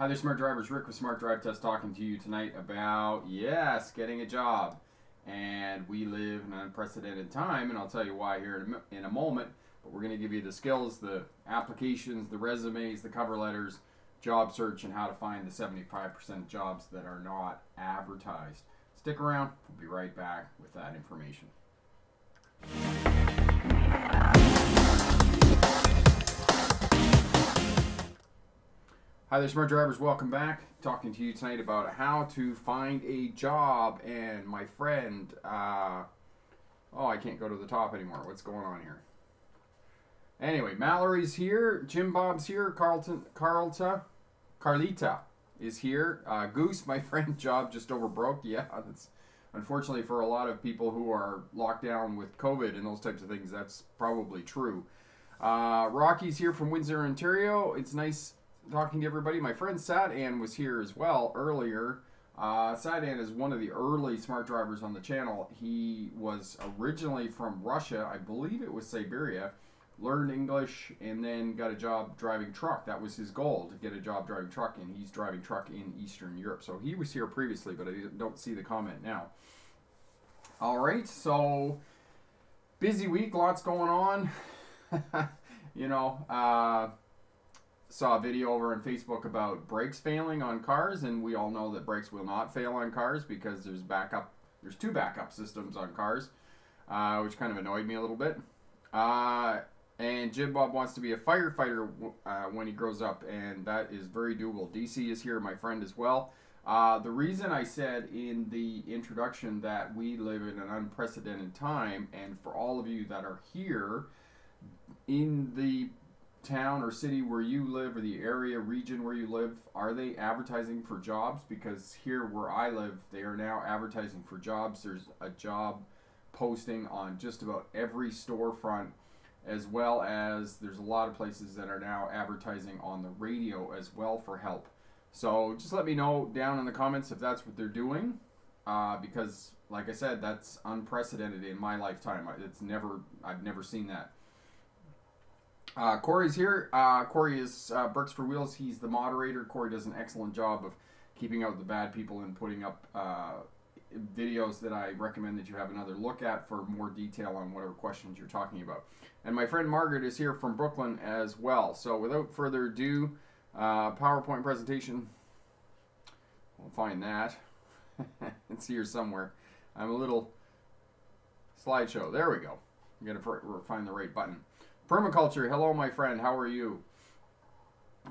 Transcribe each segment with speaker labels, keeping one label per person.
Speaker 1: Hi there, Smart Drivers. Rick with Smart Drive Test talking to you tonight about, yes, getting a job. And we live in an unprecedented time, and I'll tell you why here in a, moment. But we're going to give you the skills, the applications, the resumes, the cover letters, job search, and how to find the 75% jobs that are not advertised. Stick around, we'll be right back with that information. Hi there, smart drivers. Welcome back. Talking to you tonight about how to find a job. And my friend, uh, oh, I can't go to the top anymore. What's going on here? Anyway, Mallory's here. Jim Bob's here. Carlton, Carlta, Carlita is here. Uh, Goose, my friend, job just over broke. Yeah, that's unfortunately for a lot of people who are locked down with COVID and those types of things. That's probably true. Uh, Rocky's here from Windsor, Ontario. It's nice talking to everybody. My friend Sadan was here as well earlier. Uh, is one of the early smart drivers on the channel. He was originally from Russia, I believe it was Siberia, learned English, and then got a job driving truck. That was his goal, to get a job driving truck, and he's driving truck in Eastern Europe. So he was here previously, but I don't see the comment now. All right, so busy week, lots going on. you know, uh, saw a video over on Facebook about brakes failing on cars, and we all know that brakes will not fail on cars because there's backup. There's two backup systems on cars, uh, which kind of annoyed me a little bit. Uh, and Jim Bob wants to be a firefighter uh, when he grows up, and that is very doable. DC is here, my friend, as well. Uh, the reason I said in the introduction that we live in an unprecedented time, and for all of you that are here in the town or city where you live or the area region where you live are they advertising for jobs? Because here where i live they are now advertising for jobs. There's a job posting on just about every storefront as well as there's a lot of places that are now advertising on the radio as well for help. So just let me know down in the comments if that's what they're doing uh, because like i said that's unprecedented in my lifetime. It's never i've never seen that uh, Corey's here. Uh, Corey is uh, Bricks for Wheels. He's the moderator. Corey does an excellent job of keeping out the bad people and putting up uh, videos that I recommend that you have another look at for more detail on whatever questions you're talking about. And my friend Margaret is here from Brooklyn as well. So without further ado, uh, PowerPoint presentation. We'll find that. it's here somewhere. I'm a little slideshow. There we go. I'm going to find the right button. Permaculture, hello my friend, how are you?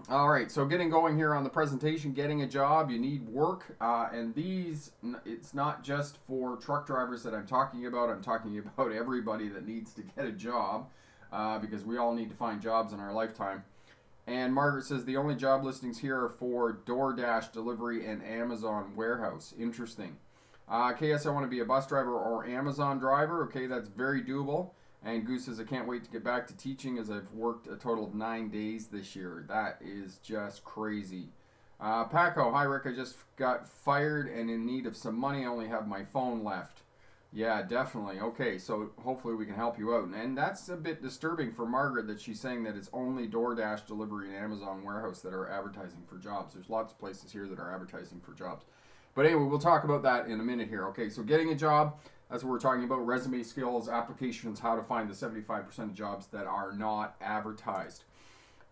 Speaker 1: All right, so getting going here on the presentation, getting a job, you need work, uh, and these, it's not just for truck drivers that I'm talking about, I'm talking about everybody that needs to get a job, uh, because we all need to find jobs in our lifetime. And Margaret says the only job listings here are for DoorDash delivery and Amazon warehouse. Interesting. Uh, KS, I want to be a bus driver or Amazon driver. Okay, that's very doable. And Goose says, I can't wait to get back to teaching as I've worked a total of nine days this year. That is just crazy. Uh, Paco, hi Rick, I just got fired and in need of some money. I only have my phone left. Yeah, definitely. Okay, so hopefully we can help you out. And that's a bit disturbing for Margaret that she's saying that it's only DoorDash delivery and Amazon warehouse that are advertising for jobs. There's lots of places here that are advertising for jobs. But anyway, we'll talk about that in a minute here. Okay, so getting a job. That's what we're talking about resume skills, applications, how to find the 75% of jobs that are not advertised.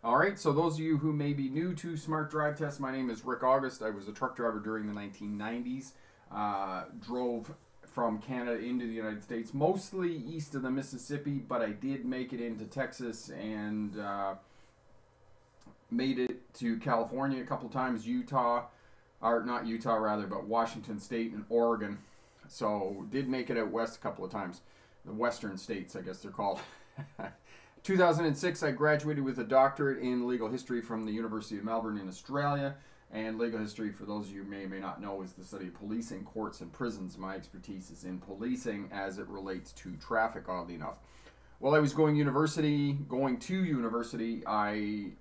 Speaker 1: All right, so those of you who may be new to Smart Drive Test, my name is Rick August. I was a truck driver during the 1990s. Uh, drove from Canada into the United States, mostly east of the Mississippi, but I did make it into Texas and uh, made it to California a couple times, Utah, or not Utah rather, but Washington State and Oregon. So did make it out west a couple of times. The western states, I guess they're called. 2006, I graduated with a doctorate in legal history from the University of Melbourne in Australia. And legal history, for those of you may or may not know, is the study of policing, courts, and prisons. My expertise is in policing as it relates to traffic, oddly enough. While I was going university, going to university, I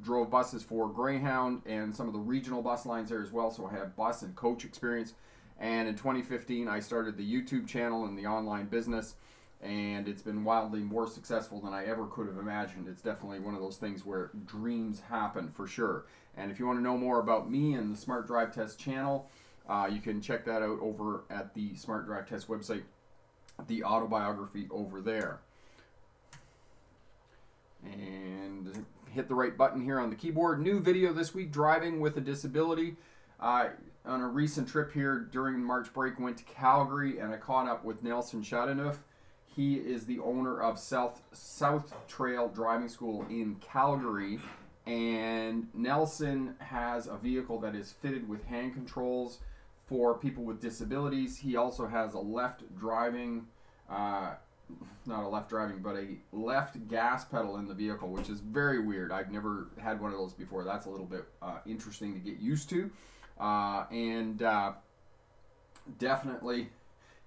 Speaker 1: drove buses for Greyhound and some of the regional bus lines there as well, so I have bus and coach experience. And in 2015, I started the YouTube channel and the online business. and it's been wildly more successful than I ever could have imagined. It's definitely one of those things where dreams happen for sure. And if you want to know more about me and the Smart Drive Test channel, uh, you can check that out over at the Smart Drive Test website, the autobiography over there. And hit the right button here on the keyboard. New video this week driving with a disability. Uh, on a recent trip here during March break, went to Calgary and I caught up with Nelson Chateauneuf. He is the owner of South South Trail Driving School in Calgary, and Nelson has a vehicle that is fitted with hand controls for people with disabilities. He also has a left driving, uh, not a left driving, but a left gas pedal in the vehicle, which is very weird. I've never had one of those before. That's a little bit uh, interesting to get used to, uh, and uh, definitely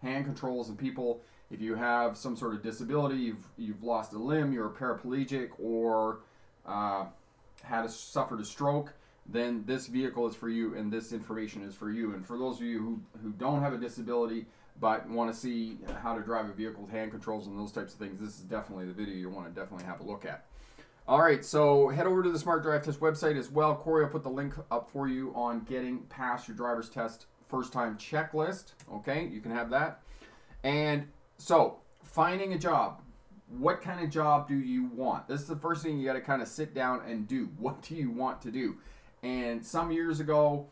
Speaker 1: hand controls and people if you have some sort of disability, you've, you've lost a limb, you're a paraplegic, or uh, had a, suffered a stroke, then this vehicle is for you and this information is for you. And for those of you who, who don't have a disability but want to see how to drive a vehicle with hand controls and those types of things, this is definitely the video you want to definitely have a look at. All right, so head over to the Smart Drive Test website as well. Corey I'll put the link up for you on getting past your driver's test first time checklist. Okay, you can have that. And so, finding a job. What kind of job do you want? This is the first thing you got to kind of sit down and do. What do you want to do? And some years ago,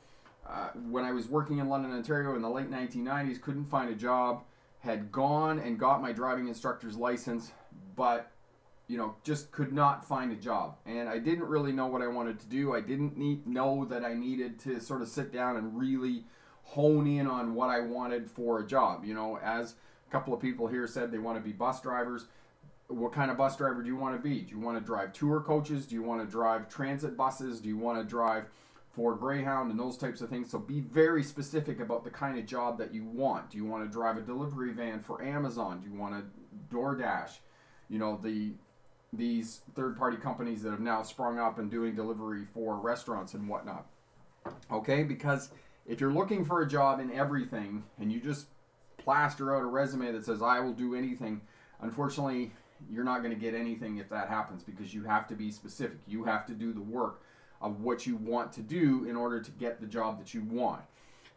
Speaker 1: uh, when I was working in London, Ontario in the late 1990s, couldn't find a job, had gone and got my driving instructor's license, but you know, just could not find a job. And I didn't really know what I wanted to do. I didn't need, know that I needed to sort of sit down and really hone in on what I wanted for a job. You know, as a couple of people here said they want to be bus drivers. What kind of bus driver do you want to be? Do you want to drive tour coaches? Do you want to drive transit buses? Do you want to drive for Greyhound and those types of things? So be very specific about the kind of job that you want. Do you want to drive a delivery van for Amazon? Do you want to DoorDash? You know, the these third party companies that have now sprung up and doing delivery for restaurants and whatnot. Okay, because if you're looking for a job in everything and you just plaster out a resume that says I will do anything, unfortunately, you're not going to get anything if that happens because you have to be specific. You have to do the work of what you want to do in order to get the job that you want.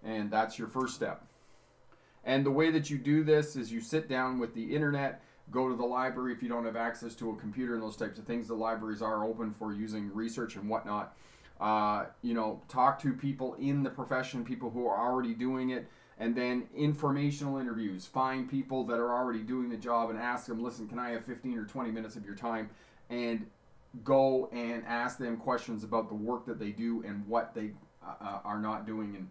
Speaker 1: And that's your first step. And the way that you do this is you sit down with the internet, go to the library if you don't have access to a computer and those types of things. The libraries are open for using research and whatnot. Uh, you know, talk to people in the profession, people who are already doing it and then informational interviews. Find people that are already doing the job and ask them, listen, can I have 15 or 20 minutes of your time? And go and ask them questions about the work that they do and what they uh, uh, are not doing and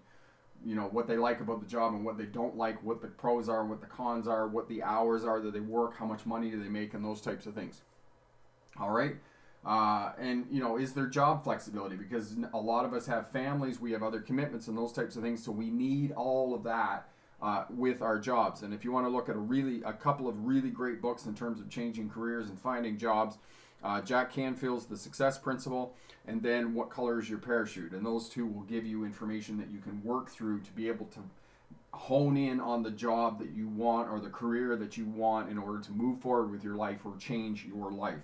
Speaker 1: you know what they like about the job and what they don't like what the pros are what the cons are what the hours are that they work how much money do they make and those types of things all right uh, and you know, is there job flexibility? Because a lot of us have families, we have other commitments and those types of things. So we need all of that uh, with our jobs. And if you want to look at a really, a couple of really great books in terms of changing careers and finding jobs, uh, Jack Canfield's The Success Principle, and then What Color is Your Parachute? And those two will give you information that you can work through to be able to hone in on the job that you want or the career that you want in order to move forward with your life or change your life.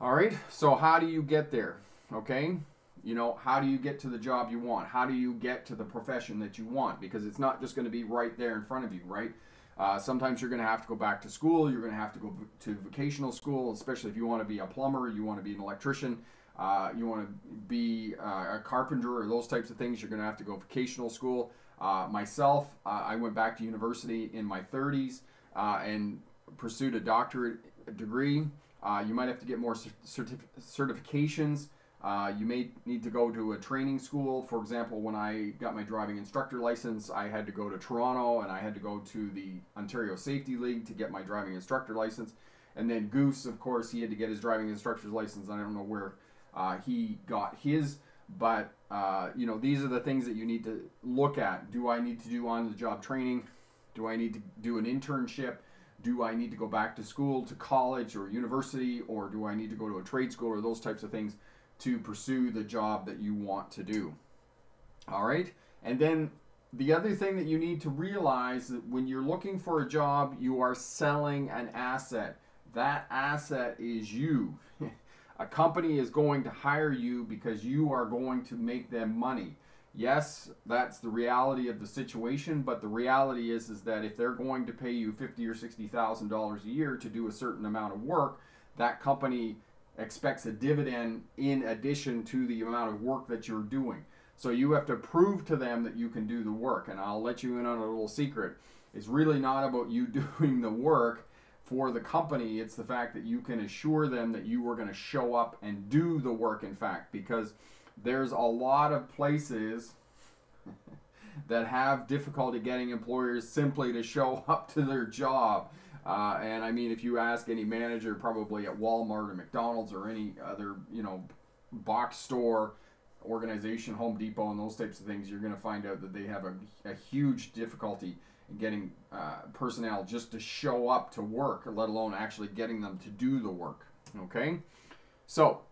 Speaker 1: All right, so how do you get there? Okay, you know, how do you get to the job you want? How do you get to the profession that you want? Because it's not just going to be right there in front of you, right? Uh, sometimes you're going to have to go back to school. You're going to have to go to vocational school, especially if you want to be a plumber, you want to be an electrician, uh, you want to be uh, a carpenter, or those types of things. You're going to have to go vocational school. Uh, myself, uh, I went back to university in my 30s uh, and pursued a doctorate degree. You might have to get more certif certifications. Uh, you may need to go to a training school. For example, when I got my driving instructor license, I had to go to Toronto and I had to go to the Ontario Safety League to get my driving instructor license. And then Goose, of course, he had to get his driving instructor's license. I don't know where uh, he got his, but uh, you know these are the things that you need to look at. Do I need to do on-the-job training? Do I need to do an internship? do I need to go back to school, to college or university, or do I need to go to a trade school or those types of things to pursue the job that you want to do? All right. And then the other thing that you need to realize that when you're looking for a job, you are selling an asset. That asset is you. a company is going to hire you because you are going to make them money. Yes, that's the reality of the situation, but the reality is is that if they're going to pay you fifty or sixty thousand dollars a year to do a certain amount of work, that company expects a dividend in addition to the amount of work that you're doing. So you have to prove to them that you can do the work. And I'll let you in on a little secret. It's really not about you doing the work for the company. It's the fact that you can assure them that you are going to show up and do the work, in fact, because there's a lot of places that have difficulty getting employers simply to show up to their job. Uh, and I mean, if you ask any manager, probably at Walmart or McDonald's or any other, you know, box store organization, Home Depot, and those types of things, you're going to find out that they have a, a huge difficulty in getting uh, personnel just to show up to work, let alone actually getting them to do the work. Okay? So,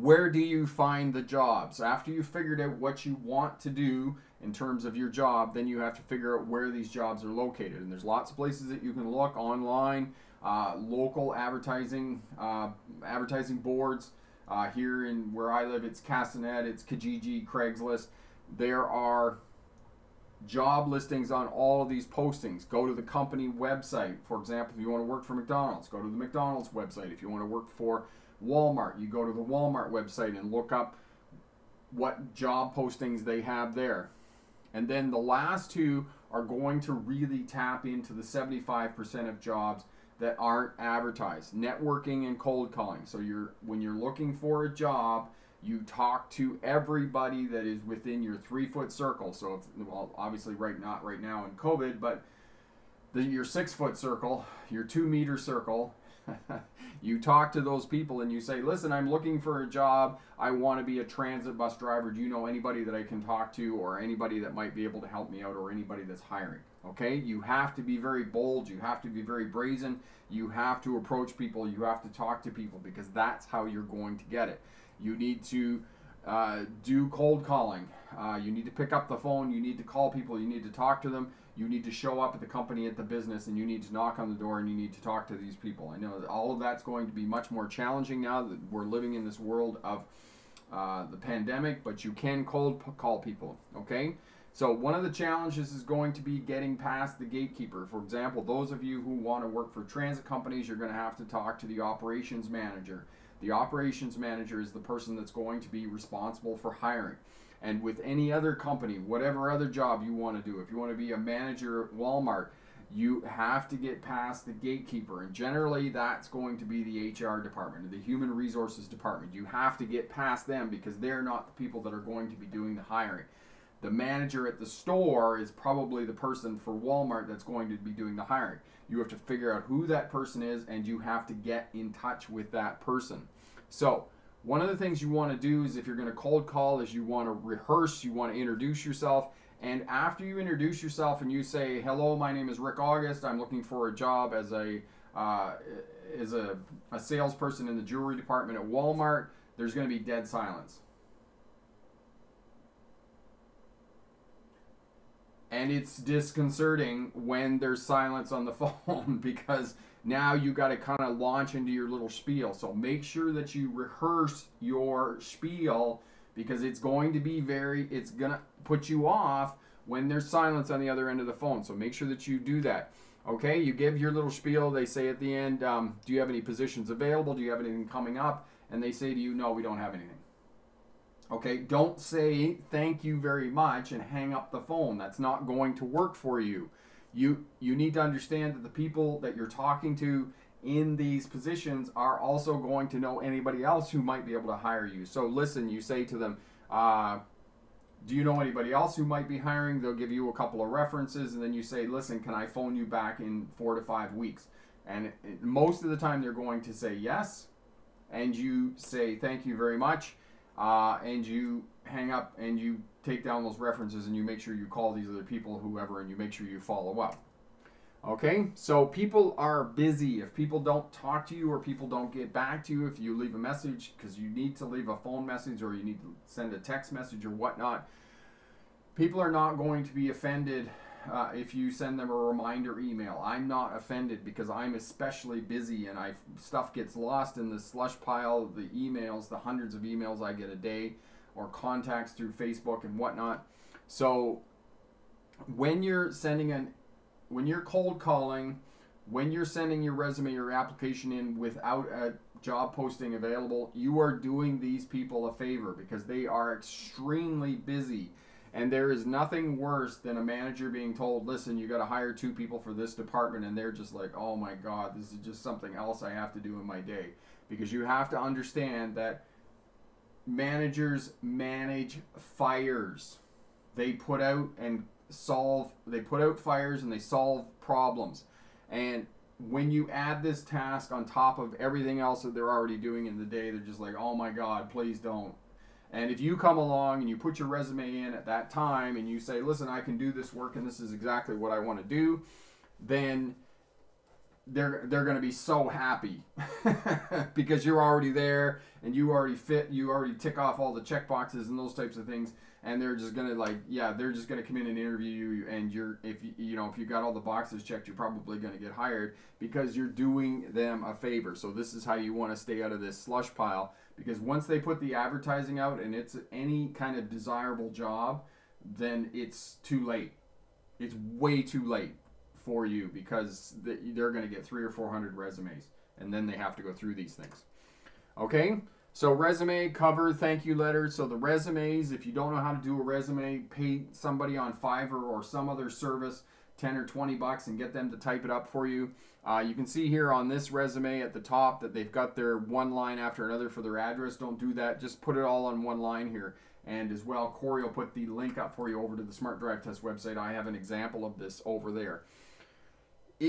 Speaker 1: where do you find the jobs? After you've figured out what you want to do in terms of your job, then you have to figure out where these jobs are located. And there's lots of places that you can look online, uh, local advertising, uh, advertising boards. Uh, here in where I live, it's Castanet, it's Kijiji, Craigslist. There are job listings on all of these postings. Go to the company website. For example, if you want to work for McDonald's, go to the McDonald's website. If you want to work for Walmart, you go to the Walmart website and look up what job postings they have there. And then the last two are going to really tap into the 75% of jobs that aren't advertised. Networking and cold calling. So you're when you're looking for a job, you talk to everybody that is within your three foot circle. So if, well, obviously right not right now in COVID, but the, your six foot circle, your two meter circle, you talk to those people and you say, listen, I'm looking for a job. I want to be a transit bus driver. Do you know anybody that I can talk to or anybody that might be able to help me out or anybody that's hiring? Okay, you have to be very bold. You have to be very brazen. You have to approach people. You have to talk to people because that's how you're going to get it. You need to uh, do cold calling. Uh, you need to pick up the phone. You need to call people. You need to talk to them. You need to show up at the company, at the business, and you need to knock on the door and you need to talk to these people. I know all of that's going to be much more challenging now that we're living in this world of uh, the pandemic, but you can cold call people, okay? So one of the challenges is going to be getting past the gatekeeper. For example, those of you who want to work for transit companies, you're going to have to talk to the operations manager. The operations manager is the person that's going to be responsible for hiring. And with any other company, whatever other job you want to do, if you want to be a manager at Walmart, you have to get past the gatekeeper. And generally, that's going to be the HR department, the human resources department. You have to get past them because they're not the people that are going to be doing the hiring the manager at the store is probably the person for Walmart that's going to be doing the hiring. You have to figure out who that person is and you have to get in touch with that person. So, one of the things you want to do is if you're going to cold call is you want to rehearse, you want to introduce yourself and after you introduce yourself and you say, "Hello, my name is Rick August. I'm looking for a job as a uh, as a, a salesperson in the jewelry department at Walmart," there's going to be dead silence. and it's disconcerting when there's silence on the phone because now you got to kind of launch into your little spiel. So make sure that you rehearse your spiel because it's going to be very, it's going to put you off when there's silence on the other end of the phone. So make sure that you do that. Okay, you give your little spiel. They say at the end, um, Do you have any positions available? Do you have anything coming up? And they say to you, No, we don't have anything. Okay, don't say thank you very much and hang up the phone. That's not going to work for you. You you need to understand that the people that you're talking to in these positions are also going to know anybody else who might be able to hire you. So listen, you say to them, uh, do you know anybody else who might be hiring? They'll give you a couple of references, and then you say, listen, can I phone you back in four to five weeks? And most of the time, they're going to say yes, and you say thank you very much uh, and you hang up and you take down those references and you make sure you call these other people, whoever, and you make sure you follow up. Okay, so people are busy. If people don't talk to you or people don't get back to you, if you leave a message, because you need to leave a phone message or you need to send a text message or whatnot, people are not going to be offended uh, if you send them a reminder email. I'm not offended because I'm especially busy and I stuff gets lost in the slush pile, the emails, the hundreds of emails I get a day, or contacts through Facebook and whatnot. So when you're sending an, when you're cold calling, when you're sending your resume, your application in without a job posting available, you are doing these people a favor because they are extremely busy and there is nothing worse than a manager being told, listen, you got to hire two people for this department. And they're just like, oh my God, this is just something else I have to do in my day. Because you have to understand that managers manage fires. They put out and solve, they put out fires and they solve problems. And when you add this task on top of everything else that they're already doing in the day, they're just like, oh my God, please don't. And if you come along and you put your resume in at that time and you say, listen, I can do this work and this is exactly what I want to do, then they're they're going to be so happy because you're already there and you already fit you already tick off all the check boxes and those types of things. And they're just going to like yeah they're just going to come in and interview you. And you're if you you know if you got all the boxes checked you're probably going to get hired because you're doing them a favor. So this is how you want to stay out of this slush pile. Because once they put the advertising out and it's any kind of desirable job, then it's too late. It's way too late for you because they're going to get three or four hundred resumes, and then they have to go through these things. Okay, so resume, cover, thank you letter. So the resumes, if you don't know how to do a resume, pay somebody on Fiverr or some other service 10 or 20 bucks and get them to type it up for you. Uh, you can see here on this resume at the top that they've got their one line after another for their address. Don't do that. Just put it all on one line here. And as well, Corey will put the link up for you over to the Smart Drive Test website. I have an example of this over there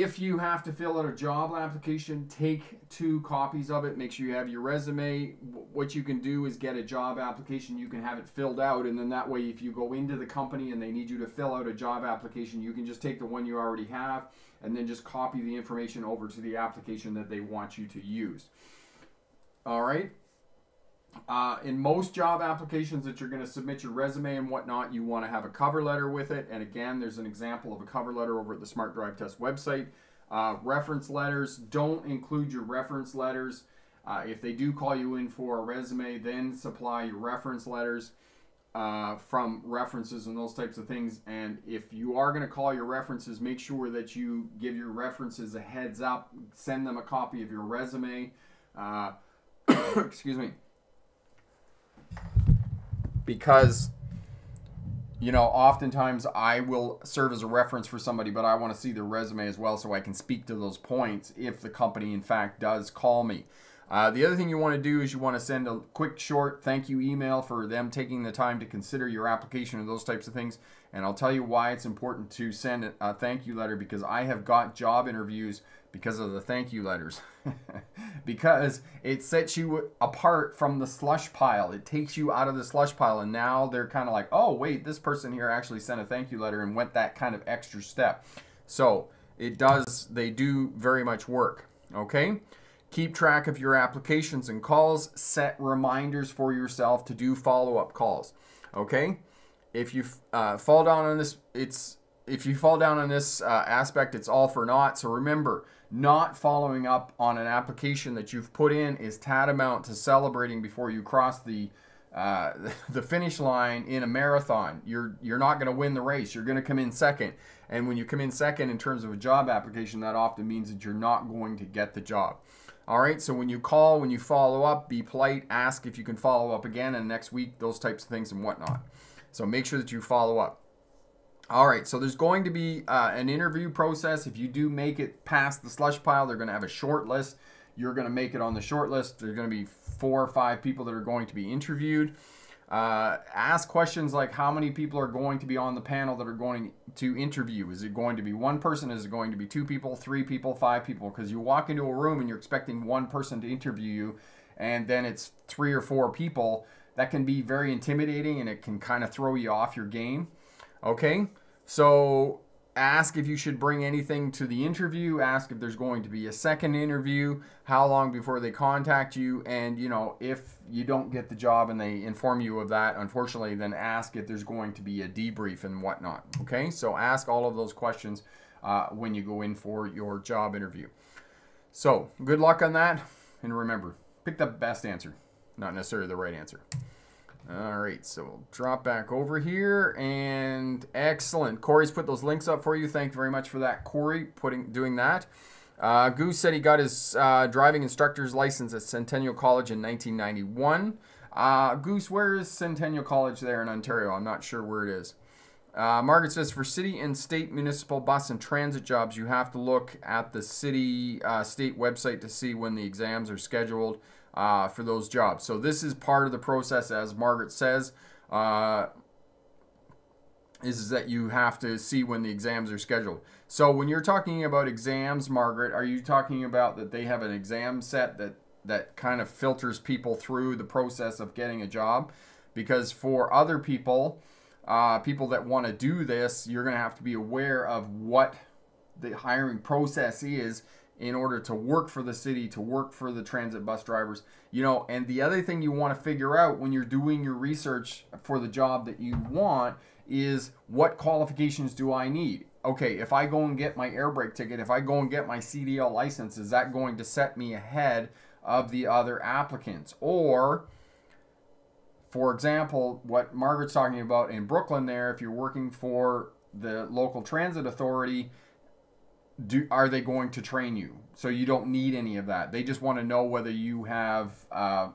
Speaker 1: if you have to fill out a job application, take two copies of it. Make sure you have your resume. What you can do is get a job application. You can have it filled out, and then that way, if you go into the company and they need you to fill out a job application, you can just take the one you already have and then just copy the information over to the application that they want you to use. All right. Uh, in most job applications that you're going to submit your resume and whatnot, you want to have a cover letter with it. And again, there's an example of a cover letter over at the Smart Drive Test website. Uh, reference letters, don't include your reference letters. Uh, if they do call you in for a resume, then supply your reference letters uh, from references and those types of things. And if you are going to call your references, make sure that you give your references a heads up. Send them a copy of your resume. Uh, excuse me because you know oftentimes i will serve as a reference for somebody but i want to see their resume as well so i can speak to those points if the company in fact does call me. Uh, the other thing you want to do is you want to send a quick short thank you email for them taking the time to consider your application and those types of things. And i'll tell you why it's important to send a thank you letter because i have got job interviews because of the thank you letters. because it sets you apart from the slush pile. It takes you out of the slush pile. And now they're kind of like, oh, wait, this person here actually sent a thank you letter and went that kind of extra step. So it does, they do very much work. Okay? Keep track of your applications and calls. Set reminders for yourself to do follow up calls. Okay? If you uh, fall down on this, it's if you fall down on this uh, aspect, it's all for naught. So remember, not following up on an application that you've put in is tantamount to celebrating before you cross the uh, the finish line in a marathon. You're you're not going to win the race. You're going to come in second. And when you come in second in terms of a job application, that often means that you're not going to get the job. All right. So when you call, when you follow up, be polite. Ask if you can follow up again and next week, those types of things and whatnot. So make sure that you follow up. All right, so there's going to be uh, an interview process. If you do make it past the slush pile, they're going to have a short list. You're going to make it on the short list. There's going to be four or five people that are going to be interviewed. Uh, ask questions like how many people are going to be on the panel that are going to interview. Is it going to be one person? Is it going to be two people, three people, five people? Because you walk into a room and you're expecting one person to interview you, and then it's three or four people. That can be very intimidating and it can kind of throw you off your game. Okay, so ask if you should bring anything to the interview. Ask if there's going to be a second interview. How long before they contact you? And you know if you don't get the job and they inform you of that unfortunately then ask if there's going to be a debrief and whatnot. Okay? So ask all of those questions uh, when you go in for your job interview. So good luck on that. And remember pick the best answer not necessarily the right answer all right, so we'll drop back over here and excellent. Corey's put those links up for you. Thank you very much for that, Corey, putting doing that. Uh, Goose said he got his uh, driving instructor's license at Centennial College in 1991. Uh, Goose, where is Centennial College there in Ontario? I'm not sure where it is. Uh, Margaret says for city and state municipal bus and transit jobs, you have to look at the city uh, state website to see when the exams are scheduled uh, for those jobs. So this is part of the process, as Margaret says, uh, is, that you have to see when the exams are scheduled. So when you're talking about exams, Margaret, are you talking about that they have an exam set that that kind of filters people through the process of getting a job? Because for other people, uh, people that want to do this, you're going to have to be aware of what the hiring process is in order to work for the city, to work for the transit bus drivers. You know, and the other thing you want to figure out when you're doing your research for the job that you want is what qualifications do I need? Okay, if I go and get my air brake ticket, if I go and get my CDL license, is that going to set me ahead of the other applicants? Or, for example, what Margaret's talking about in Brooklyn there, if you're working for the local transit authority, do are they going to train you? So you don't need any of that. They just want to know whether you have uh,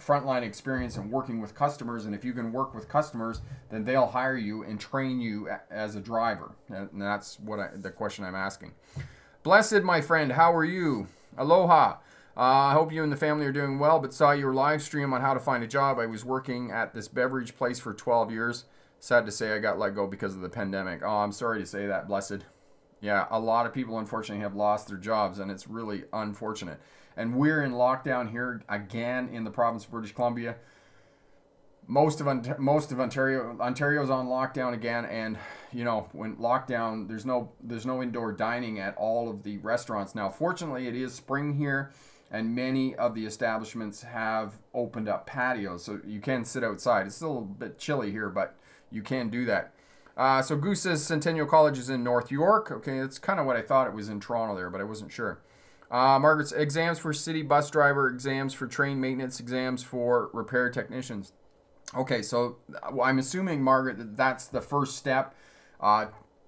Speaker 1: frontline experience in working with customers, and if you can work with customers, then they'll hire you and train you as a driver. And that's what I, the question I'm asking. Blessed, my friend, how are you? Aloha. Uh, I hope you and the family are doing well, but saw your live stream on how to find a job. I was working at this beverage place for 12 years. Sad to say I got let go because of the pandemic. Oh, I'm sorry to say that, Blessed. Yeah, a lot of people unfortunately have lost their jobs, and it's really unfortunate. And we're in lockdown here again in the province of British Columbia. Most of most of Ontario Ontario's on lockdown again, and you know when lockdown, there's no there's no indoor dining at all of the restaurants now. Fortunately, it is spring here, and many of the establishments have opened up patios, so you can sit outside. It's still a little bit chilly here, but you can do that. Uh, so Goose says Centennial College is in North York. Okay, that's kind of what I thought it was in Toronto there, but I wasn't sure. Uh, Margaret's exams for city bus driver, exams for train maintenance, exams for repair technicians. Okay, so I'm assuming Margaret that that's the first step uh,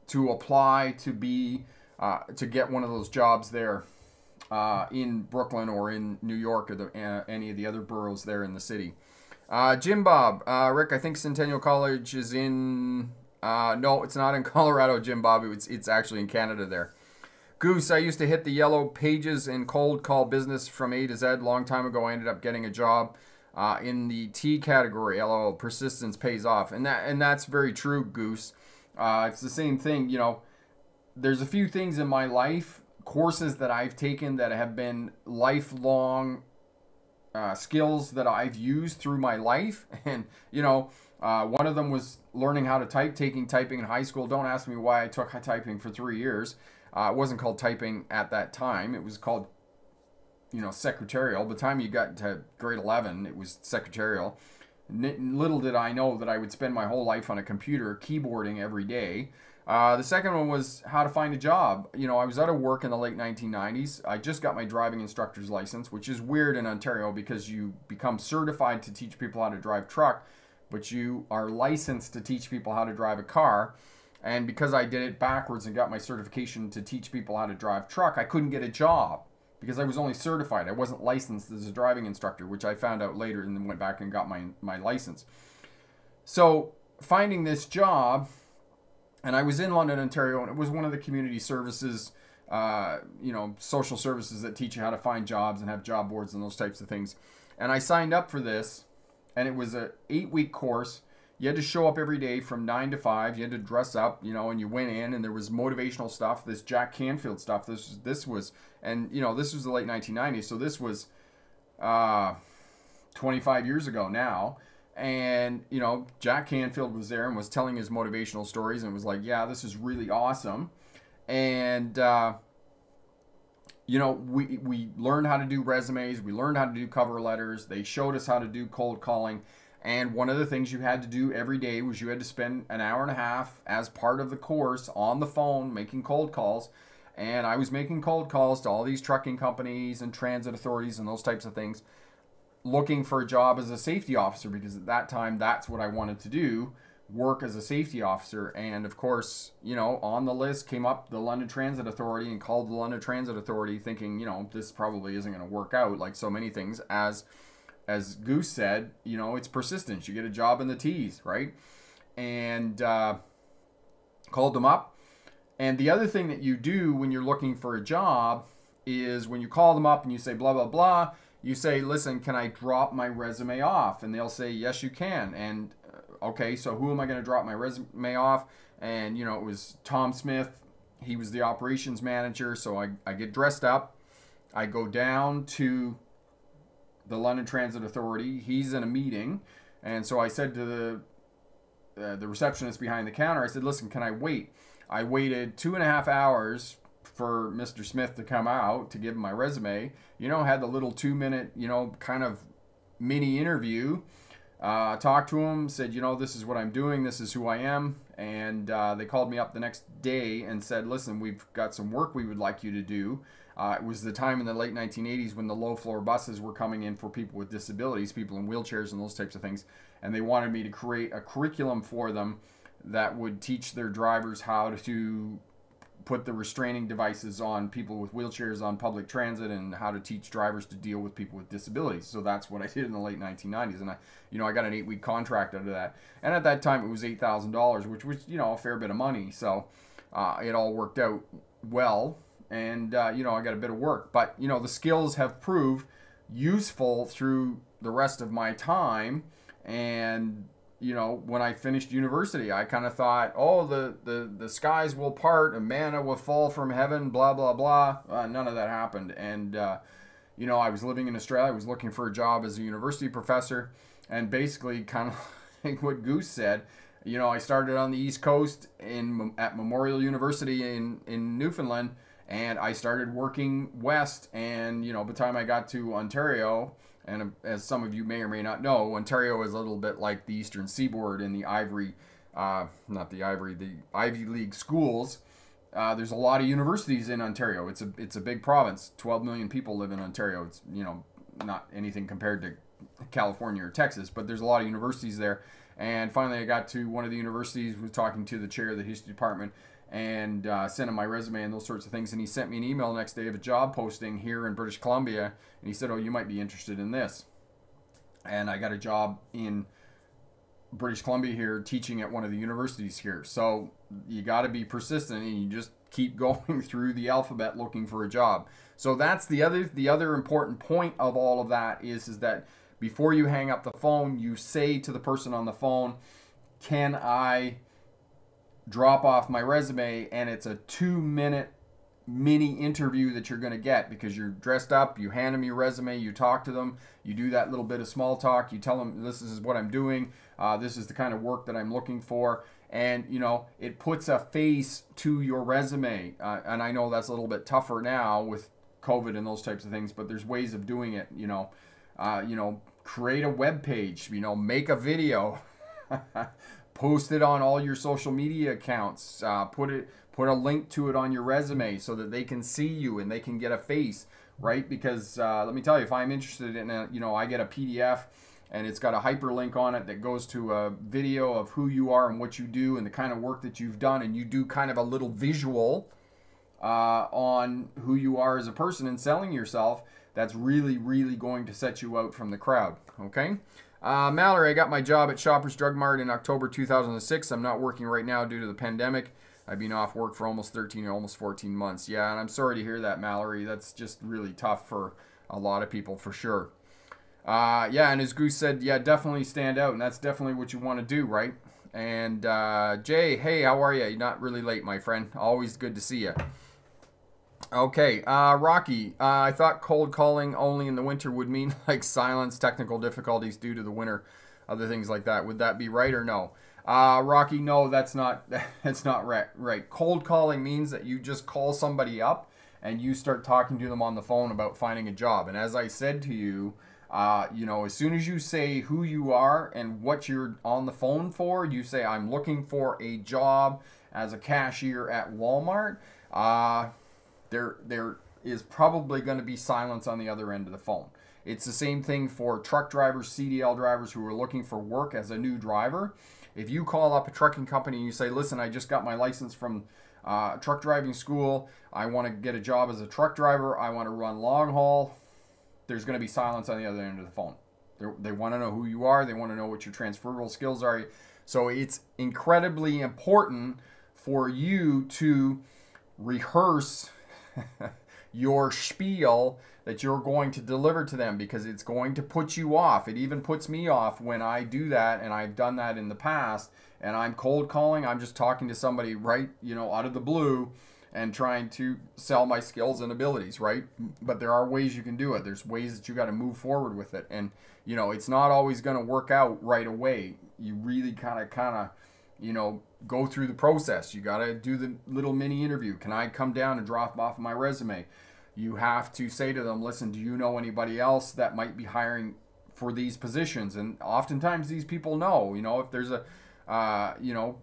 Speaker 1: to apply to be uh, to get one of those jobs there uh, in Brooklyn or in New York or the, uh, any of the other boroughs there in the city. Uh, Jim Bob, uh, Rick, I think Centennial College is in uh, no, it's not in Colorado, Jim Bobby. It's, it's actually in Canada there. Goose, I used to hit the yellow pages in cold call business from A to Z. Long time ago, I ended up getting a job uh, in the T category. LO persistence pays off, and that and that's very true, Goose. Uh, it's the same thing, you know. There's a few things in my life, courses that I've taken that have been lifelong uh, skills that I've used through my life, and you know uh, one of them was learning how to type, taking typing in high school. Don't ask me why I took typing for three years. Uh, it wasn't called typing at that time. It was called, you know, secretarial. By the time you got to grade 11, it was secretarial. N- little did I know that I would spend my whole life on a computer keyboarding every day. Uh, the second one was how to find a job. You know, I was out of work in the late 1990s. I just got my driving instructor's license, which is weird in Ontario because you become certified to teach people how to drive truck but you are licensed to teach people how to drive a car. And because I did it backwards and got my certification to teach people how to drive truck, I couldn't get a job because I was only certified. I wasn't licensed as a driving instructor, which I found out later and then went back and got my, my license. So finding this job, and I was in London, Ontario, and it was one of the community services, uh, you know, social services that teach you how to find jobs and have job boards and those types of things. And I signed up for this and it was a eight week course. You had to show up every day from nine to five. You had to dress up, you know, and you went in, and there was motivational stuff. This Jack Canfield stuff. This this was, and you know, this was the late 1990s, so this was, uh, 25 years ago now. And you know, Jack Canfield was there and was telling his motivational stories, and was like, "Yeah, this is really awesome." and uh, you know, we we learned how to do resumes, we learned how to do cover letters. They showed us how to do cold calling. And one of the things you had to do every day was you had to spend an hour and a half as part of the course on the phone making cold calls. And I was making cold calls to all these trucking companies and transit authorities and those types of things, looking for a job as a safety officer because at that time that's what I wanted to do work as a safety officer. And of course, you know, on the list came up the London Transit Authority and called the London Transit Authority thinking, you know, this probably isn't going to work out like so many things as as Goose said, you know, it's persistence. You get a job in the T's, right? And uh, called them up. And the other thing that you do when you're looking for a job is when you call them up and you say blah blah blah, you say, "Listen, can I drop my resume off?" And they'll say, "Yes, you can." And okay, so who am I going to drop my resume off? And you know, it was Tom Smith. He was the operations manager. So I, I get dressed up. I go down to the London Transit Authority. He's in a meeting, and so I said to the uh, the receptionist behind the counter, I said, "Listen, can I wait?" I waited two and a half hours for Mr. Smith to come out to give him my resume. You know, had the little two minute, you know, kind of mini interview. Uh, talked to him, said, you know, this is what I'm doing, this is who I am. And uh, they called me up the next day and said, listen, we've got some work we would like you to do. Uh, it was the time in the late 1980s when the low floor buses were coming in for people with disabilities, people in wheelchairs, and those types of things. And they wanted me to create a curriculum for them that would teach their drivers how to put the restraining devices on people with wheelchairs on public transit and how to teach drivers to deal with people with disabilities. So that's what I did in the late 1990s, and I, you know, I got an eight-week contract out of that. And at that time, it was eight thousand dollars, which was, you know, a fair bit of money. So uh, it all worked out well and uh, you know I got a bit of work. But you know the skills have proved useful through the rest of my time, and you know when I finished university, I kind of thought, oh the, the the skies will part, and manna will fall from heaven, blah blah blah. Uh, none of that happened, and uh, you know I was living in Australia. I was looking for a job as a university professor, and basically kind of like what Goose said you know, I started on the East Coast in at Memorial University in in Newfoundland, and I started working west. And you know, by the time I got to Ontario, and as some of you may or may not know, Ontario is a little bit like the Eastern Seaboard in the Ivory, uh, not the Ivory, the Ivy League schools. Uh, there's a lot of universities in Ontario. It's a it's a big province. 12 million people live in Ontario. It's you know not anything compared to California or Texas, but there's a lot of universities there. And finally, I got to one of the universities. Was talking to the chair of the history department, and uh, sent him my resume and those sorts of things. And he sent me an email next day of a job posting here in British Columbia, and he said, "Oh, you might be interested in this." And I got a job in British Columbia here, teaching at one of the universities here. So you got to be persistent, and you just keep going through the alphabet looking for a job. So that's the other the other important point of all of that is is that before you hang up the phone, you say to the person on the phone, "Can I?" Drop off my resume and it's a two minute mini interview that you're going to get because you're dressed up, you hand them your resume, you talk to them, you do that little bit of small talk, you tell them this is what I'm doing, uh, this is the kind of work that I'm looking for, and you know it puts a face to your resume. Uh, and I know that's a little bit tougher now with COVID and those types of things, but there's ways of doing it. You know, uh, you know, create a web page, you know, make a video. post it on all your social media accounts. Uh, put it, put a link to it on your resume so that they can see you and they can get a face, right? Because uh, let me tell you, if I'm interested in, a, you know, I get a PDF and it's got a hyperlink on it that goes to a video of who you are and what you do and the kind of work that you've done, and you do kind of a little visual uh, on who you are as a person and selling yourself. That's really, really going to set you out from the crowd. Okay. Uh, Mallory, I got my job at Shoppers Drug Mart in October 2006. I'm not working right now due to the pandemic. I've been off work for almost 13 or almost 14 months. Yeah, and I'm sorry to hear that, Mallory. That's just really tough for a lot of people for sure. Uh, yeah, and as Goose said, yeah, definitely stand out, and that's definitely what you want to do, right? And uh, Jay, hey, how are you? You're not really late, my friend. Always good to see you. Okay, uh, Rocky. Uh, I thought cold calling only in the winter would mean like silence, technical difficulties due to the winter, other things like that. Would that be right or no? Uh, Rocky, no, that's not that's not right. Right. Cold calling means that you just call somebody up and you start talking to them on the phone about finding a job. And as I said to you, uh, you know, as soon as you say who you are and what you're on the phone for, you say, I'm looking for a job as a cashier at Walmart, uh, there, there is probably going to be silence on the other end of the phone. It's the same thing for truck drivers, CDL drivers who are looking for work as a new driver. If you call up a trucking company and you say, listen, I just got my license from uh, truck driving school, I want to get a job as a truck driver, I want to run long haul, there's going to be silence on the other end of the phone. They're, they want to know who you are. They want to know what your transferable skills are. So it's incredibly important for you to rehearse your spiel that you're going to deliver to them because it's going to put you off. It even puts me off when I do that, and I've done that in the past. And I'm cold calling. I'm just talking to somebody right, you know, out of the blue and trying to sell my skills and abilities, right? But there are ways you can do it. There's ways that you got to move forward with it. And, you know, it's not always going to work out right away. You really kind of, kind of, you know, go through the process. You got to do the little mini interview. Can I come down and drop off my resume? You have to say to them, listen, do you know anybody else that might be hiring for these positions? And oftentimes these people know, you know, if there's a, uh, you know,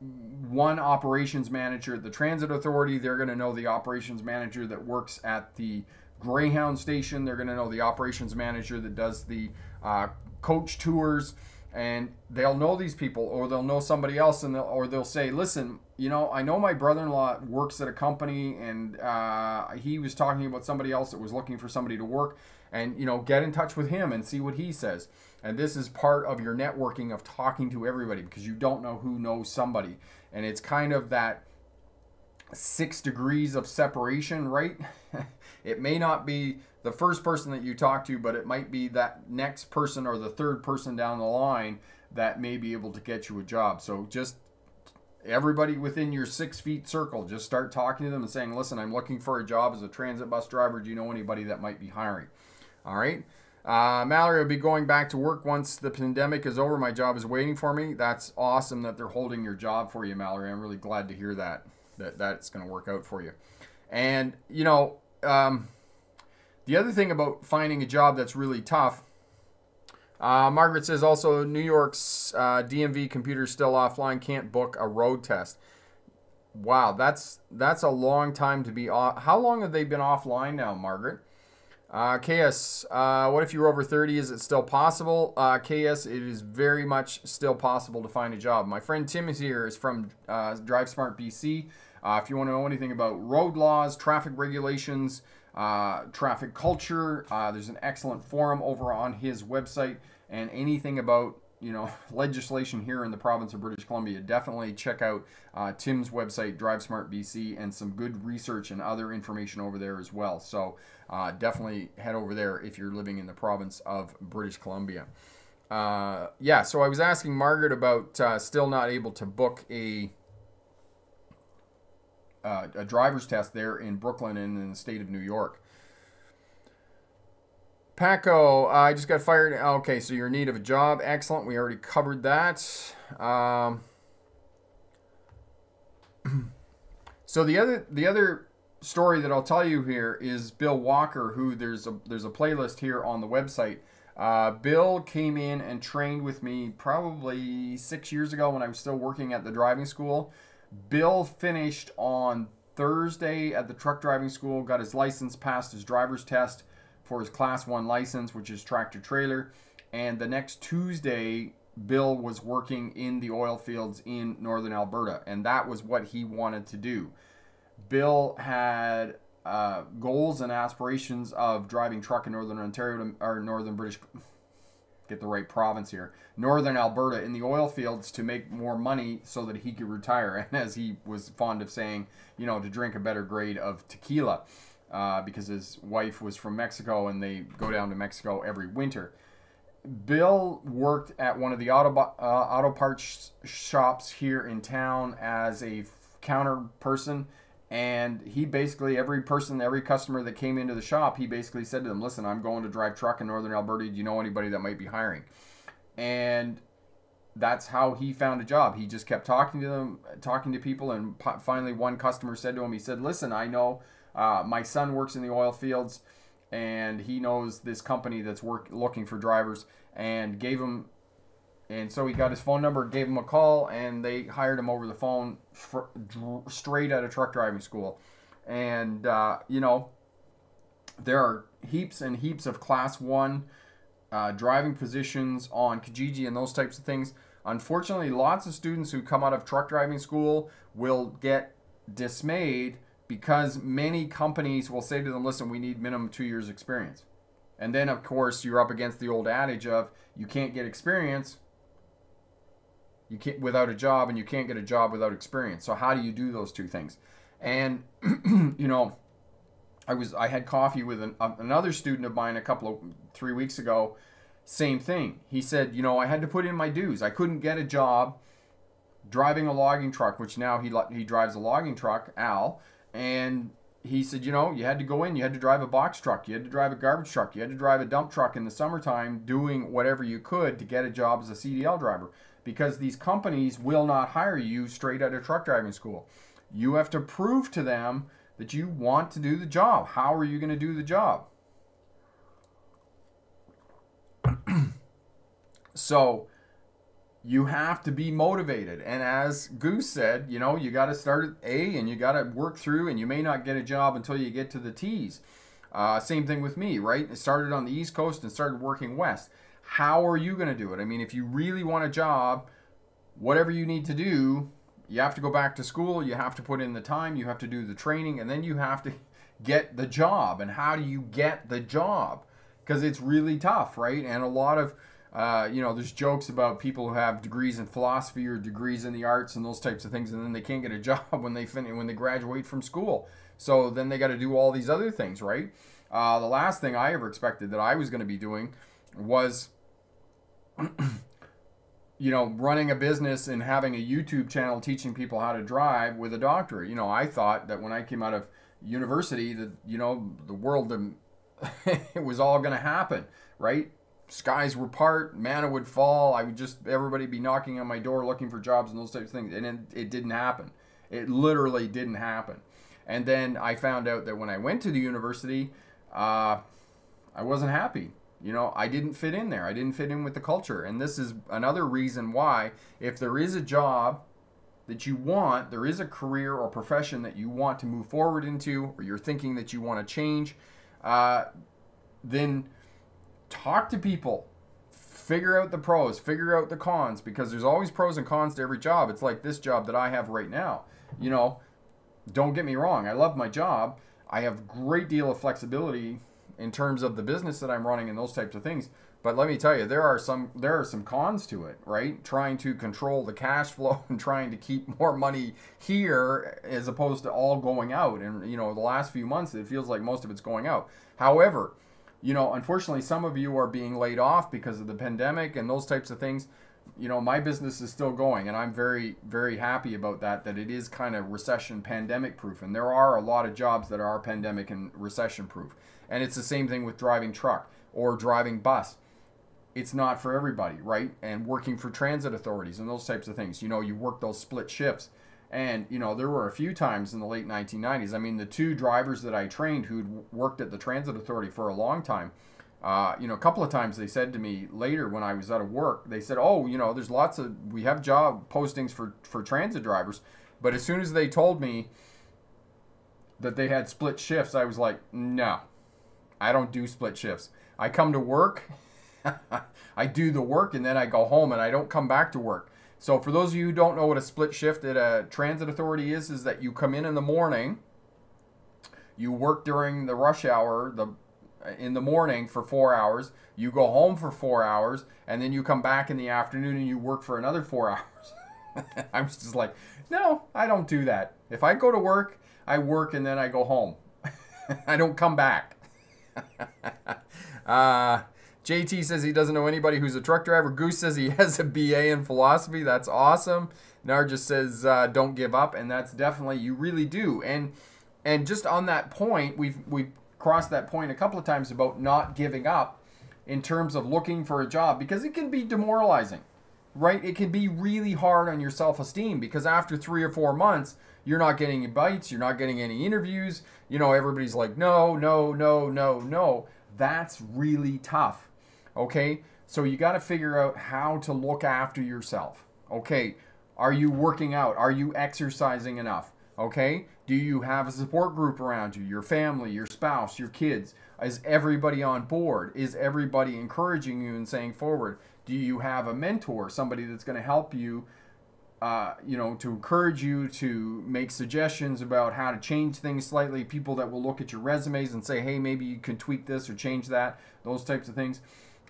Speaker 1: one operations manager at the transit authority they're going to know the operations manager that works at the greyhound station they're going to know the operations manager that does the uh, coach tours and they'll know these people or they'll know somebody else and they'll, or they'll say listen you know i know my brother-in-law works at a company and uh, he was talking about somebody else that was looking for somebody to work and you know get in touch with him and see what he says and this is part of your networking of talking to everybody because you don't know who knows somebody. And it's kind of that six degrees of separation, right? it may not be the first person that you talk to, but it might be that next person or the third person down the line that may be able to get you a job. So just everybody within your six feet circle, just start talking to them and saying, listen, I'm looking for a job as a transit bus driver. Do you know anybody that might be hiring? All right. Uh, Mallory will be going back to work once the pandemic is over. My job is waiting for me. That's awesome that they're holding your job for you, Mallory. I'm really glad to hear that that that's going to work out for you. And you know, um, the other thing about finding a job that's really tough. Uh, Margaret says also New York's uh, DMV computer still offline, can't book a road test. Wow, that's that's a long time to be off. How long have they been offline now, Margaret? Uh, KS, uh, what if you're over 30? Is it still possible? Uh, KS, it is very much still possible to find a job. My friend Tim is here, is from uh, Drive Smart BC. Uh, if you want to know anything about road laws, traffic regulations, uh, traffic culture, uh, there's an excellent forum over on his website. And anything about you know legislation here in the province of British Columbia, definitely check out uh, Tim's website, DriveSmart BC, and some good research and other information over there as well. So uh, definitely head over there if you're living in the province of British Columbia. Uh, yeah, so I was asking Margaret about uh, still not able to book a uh, a driver's test there in Brooklyn and in the state of New York. Paco, I just got fired. Okay, so you're in need of a job. Excellent. We already covered that. Um, so the other the other story that I'll tell you here is Bill Walker, who there's a there's a playlist here on the website. Uh, Bill came in and trained with me probably six years ago when I was still working at the driving school. Bill finished on Thursday at the truck driving school, got his license, passed his driver's test for his class one license, which is tractor trailer. And the next Tuesday, Bill was working in the oil fields in northern Alberta, and that was what he wanted to do. Bill had uh, goals and aspirations of driving truck in northern Ontario to, or northern British, get the right province here, northern Alberta in the oil fields to make more money so that he could retire. And as he was fond of saying, you know, to drink a better grade of tequila uh, because his wife was from Mexico and they go down to Mexico every winter. Bill worked at one of the auto uh, auto parts shops here in town as a counter person, and he basically every person, every customer that came into the shop, he basically said to them, "Listen, I'm going to drive truck in northern Alberta. Do you know anybody that might be hiring?" And that's how he found a job. He just kept talking to them, talking to people, and finally one customer said to him, he said, "Listen, I know uh, my son works in the oil fields, and he knows this company that's work looking for drivers, and gave him." And so he got his phone number, gave him a call, and they hired him over the phone for, straight out of truck driving school. And uh, you know, there are heaps and heaps of class one uh, driving positions on Kijiji and those types of things. Unfortunately, lots of students who come out of truck driving school will get dismayed because many companies will say to them, listen, we need minimum two years experience. And then, of course, you're up against the old adage of you can't get experience you can't without a job and you can't get a job without experience. So how do you do those two things? And you know, I was I had coffee with an, another student of mine a couple of three weeks ago. Same thing. He said, you know, I had to put in my dues. I couldn't get a job driving a logging truck, which now he he drives a logging truck, Al, and he said, you know, you had to go in, you had to drive a box truck, you had to drive a garbage truck, you had to drive a dump truck in the summertime, doing whatever you could to get a job as a CDL driver, because these companies will not hire you straight out of truck driving school. You have to prove to them that you want to do the job. How are you going to do the job? so you have to be motivated. And as Goose said, you know, you got to start at A and you got to work through, and you may not get a job until you get to the T's. Uh, same thing with me, right? It started on the East Coast and started working West. How are you going to do it? I mean, if you really want a job, whatever you need to do, you have to go back to school, you have to put in the time, you have to do the training, and then you have to get the job. And how do you get the job? Because it's really tough, right? And a lot of, uh, you know, there's jokes about people who have degrees in philosophy or degrees in the arts and those types of things, and then they can't get a job when they finish when they graduate from school. So then they got to do all these other things, right? Uh, the last thing I ever expected that I was going to be doing was you know, running a business and having a YouTube channel teaching people how to drive with a doctorate. You know, I thought that when I came out of university that, you know, the world, it was all going to happen, right? Skies were part, manna would fall. I would just, everybody be knocking on my door looking for jobs and those types of things. And it, it didn't happen. It literally didn't happen. And then I found out that when I went to the university, uh, I wasn't happy you know, I didn't fit in there. I didn't fit in with the culture. And this is another reason why, if there is a job that you want, there is a career or profession that you want to move forward into, or you're thinking that you want to change, uh, then talk to people. Figure out the pros, figure out the cons, because there's always pros and cons to every job. It's like this job that I have right now. You know, don't get me wrong, I love my job. I have a great deal of flexibility in terms of the business that I'm running and those types of things. But let me tell you, there are some there are some cons to it, right? Trying to control the cash flow and trying to keep more money here as opposed to all going out. And you know, the last few months it feels like most of it's going out. However, you know, unfortunately some of you are being laid off because of the pandemic and those types of things. You know, my business is still going and I'm very very happy about that that it is kind of recession pandemic proof and there are a lot of jobs that are pandemic and recession proof. And it's the same thing with driving truck or driving bus. It's not for everybody, right? And working for transit authorities and those types of things. You know, you work those split shifts. And, you know, there were a few times in the late 1990s. I mean, the two drivers that I trained who'd worked at the transit authority for a long time, uh, you know, a couple of times they said to me later when I was out of work, they said, "Oh, you know, there's lots of we have job postings for for transit drivers," but as soon as they told me that they had split shifts, I was like, "No, I don't do split shifts. I come to work, I do the work, and then I go home and I don't come back to work. So for those of you who don't know what a split shift at a transit authority is, is that you come in in the morning, you work during the rush hour, the in the morning for four hours, you go home for four hours, and then you come back in the afternoon and you work for another four hours. I'm just like, no, I don't do that. If I go to work, I work and then I go home. I don't come back. uh, JT says he doesn't know anybody who's a truck driver. Goose says he has a BA in philosophy. That's awesome. Narja says uh, don't give up, and that's definitely you really do. And and just on that point, we've we've crossed that point a couple of times about not giving up in terms of looking for a job because it can be demoralizing, right? It can be really hard on your self esteem because after three or four months, you're not getting any bites, you're not getting any interviews. You know, everybody's like, no, no, no, no, no. That's really tough. Okay? So you got to figure out how to look after yourself. Okay? Are you working out? Are you exercising enough? Okay? Do you have a support group around you? Your family, your spouse, your kids? Is everybody on board? Is everybody encouraging you and saying forward? Do you have a mentor, somebody that's going to help you, uh, you know, to encourage you to make suggestions about how to change things slightly? People that will look at your resumes and say, hey, maybe you can tweak this or change that, those types of things.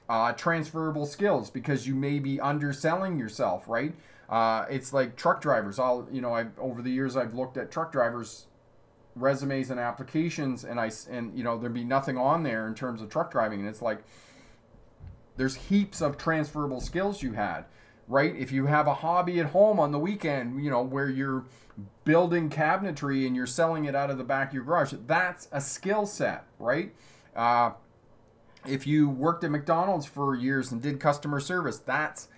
Speaker 1: Uh, transferable skills because you may be underselling yourself, right? Uh, it's like truck drivers. All you know, I've over the years I've looked at truck drivers resumes and applications and I and you know there'd be nothing on there in terms of truck driving and it's like there's heaps of transferable skills you had right if you have a hobby at home on the weekend you know where you're building cabinetry and you're selling it out of the back of your garage that's a skill set right uh, if you worked at mcdonald's for years and did customer service that's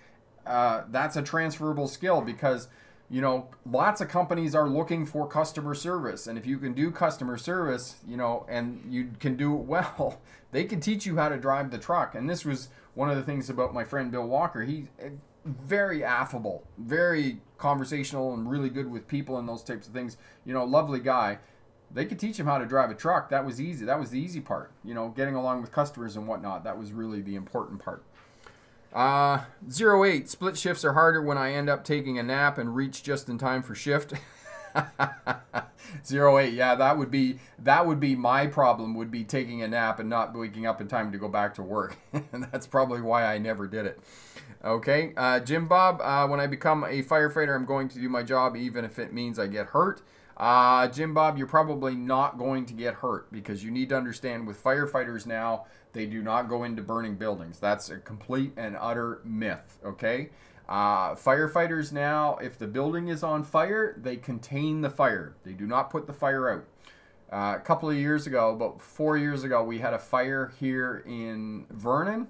Speaker 1: uh, that's a transferable skill because you know, lots of companies are looking for customer service. And if you can do customer service, you know, and you can do it well, they can teach you how to drive the truck. And this was one of the things about my friend Bill Walker. He's eh, very affable, very conversational, and really good with people and those types of things. You know, lovely guy. They could teach him how to drive a truck. That was easy. That was the easy part. You know, getting along with customers and whatnot. That was really the important part. Uh, zero eight split shifts are harder when I end up taking a nap and reach just in time for shift. zero eight, yeah, that would be that would be my problem. Would be taking a nap and not waking up in time to go back to work, and that's probably why I never did it. Okay, uh, Jim Bob, uh, when I become a firefighter, I'm going to do my job even if it means I get hurt. Uh, Jim Bob, you're probably not going to get hurt because you need to understand with firefighters now they do not go into burning buildings. That's a complete and utter myth, okay? Uh, firefighters now, if the building is on fire, they contain the fire. They do not put the fire out. Uh, a couple of years ago, about four years ago, we had a fire here in Vernon.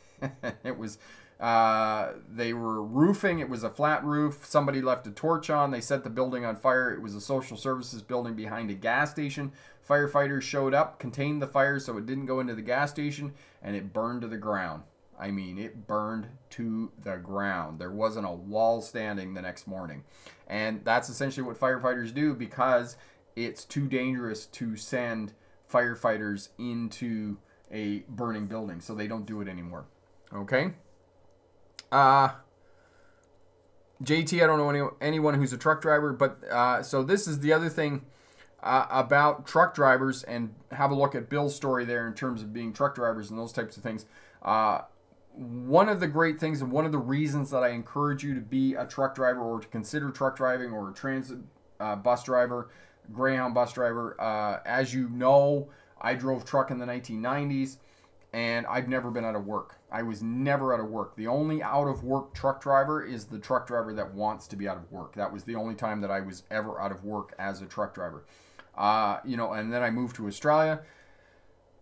Speaker 1: it was, uh, they were roofing. It was a flat roof. Somebody left a torch on. They set the building on fire. It was a social services building behind a gas station. Firefighters showed up, contained the fire so it didn't go into the gas station, and it burned to the ground. I mean, it burned to the ground. There wasn't a wall standing the next morning. And that's essentially what firefighters do because it's too dangerous to send firefighters into a burning building. So they don't do it anymore. Okay? Uh, JT, I don't know any, anyone who's a truck driver, but uh, so this is the other thing uh, about truck drivers and have a look at Bill's story there in terms of being truck drivers and those types of things. Uh, one of the great things and one of the reasons that I encourage you to be a truck driver or to consider truck driving or a transit uh, bus driver, Greyhound bus driver, uh, as you know, I drove truck in the 1990s and I've never been out of work. I was never out of work. The only out of work truck driver is the truck driver that wants to be out of work. That was the only time that I was ever out of work as a truck driver. Uh, you know, and then I moved to Australia.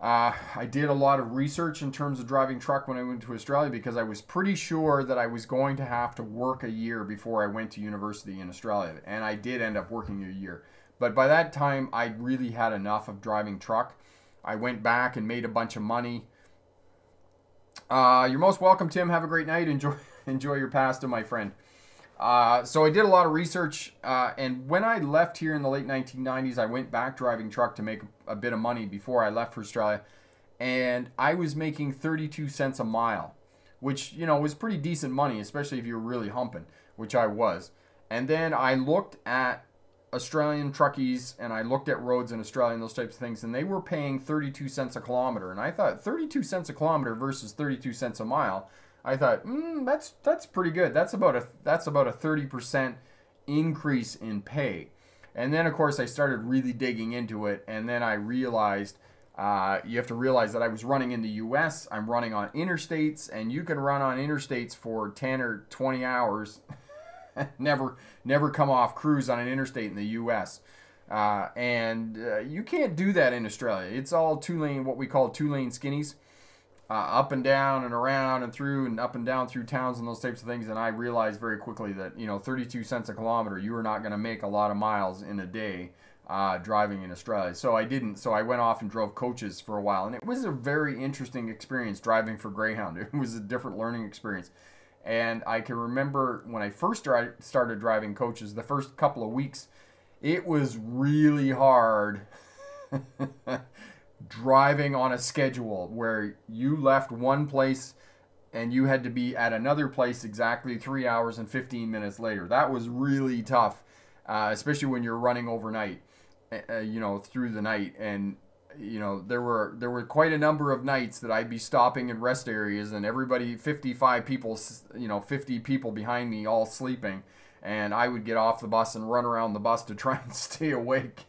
Speaker 1: Uh, I did a lot of research in terms of driving truck when I went to Australia because I was pretty sure that I was going to have to work a year before I went to university in Australia. And I did end up working a year. But by that time, I really had enough of driving truck. I went back and made a bunch of money. Uh, you're most welcome, Tim. Have a great night. Enjoy, enjoy your pasta, my friend. Uh, so I did a lot of research, uh, and when I left here in the late 1990s, I went back driving truck to make a bit of money before I left for Australia, and I was making 32 cents a mile, which you know was pretty decent money, especially if you were really humping, which I was. And then I looked at Australian truckies and I looked at roads in Australia and those types of things, and they were paying 32 cents a kilometer, and I thought 32 cents a kilometer versus 32 cents a mile I thought, mm, that's that's pretty good. That's about a that's about a thirty percent increase in pay. And then of course I started really digging into it, and then I realized uh, you have to realize that I was running in the U.S. I'm running on interstates, and you can run on interstates for ten or twenty hours, never never come off cruise on an interstate in the U.S. Uh, and uh, you can't do that in Australia. It's all two lane, what we call two lane skinnies. Uh, up and down and around and through and up and down through towns and those types of things. And I realized very quickly that you know 32 cents a kilometer, you are not going to make a lot of miles in a day uh, driving in Australia. So I didn't. So I went off and drove coaches for a while, and it was a very interesting experience driving for Greyhound. It was a different learning experience. And I can remember when I first started driving coaches, the first couple of weeks, it was really hard driving on a schedule where you left one place and you had to be at another place exactly three hours and 15 minutes later. That was really tough, uh, especially when you're running overnight, uh, you know, through the night. And you know, there were there were quite a number of nights that I'd be stopping in rest areas, and everybody, 55 people, you know, 50 people behind me, all sleeping, and I would get off the bus and run around the bus to try and stay awake.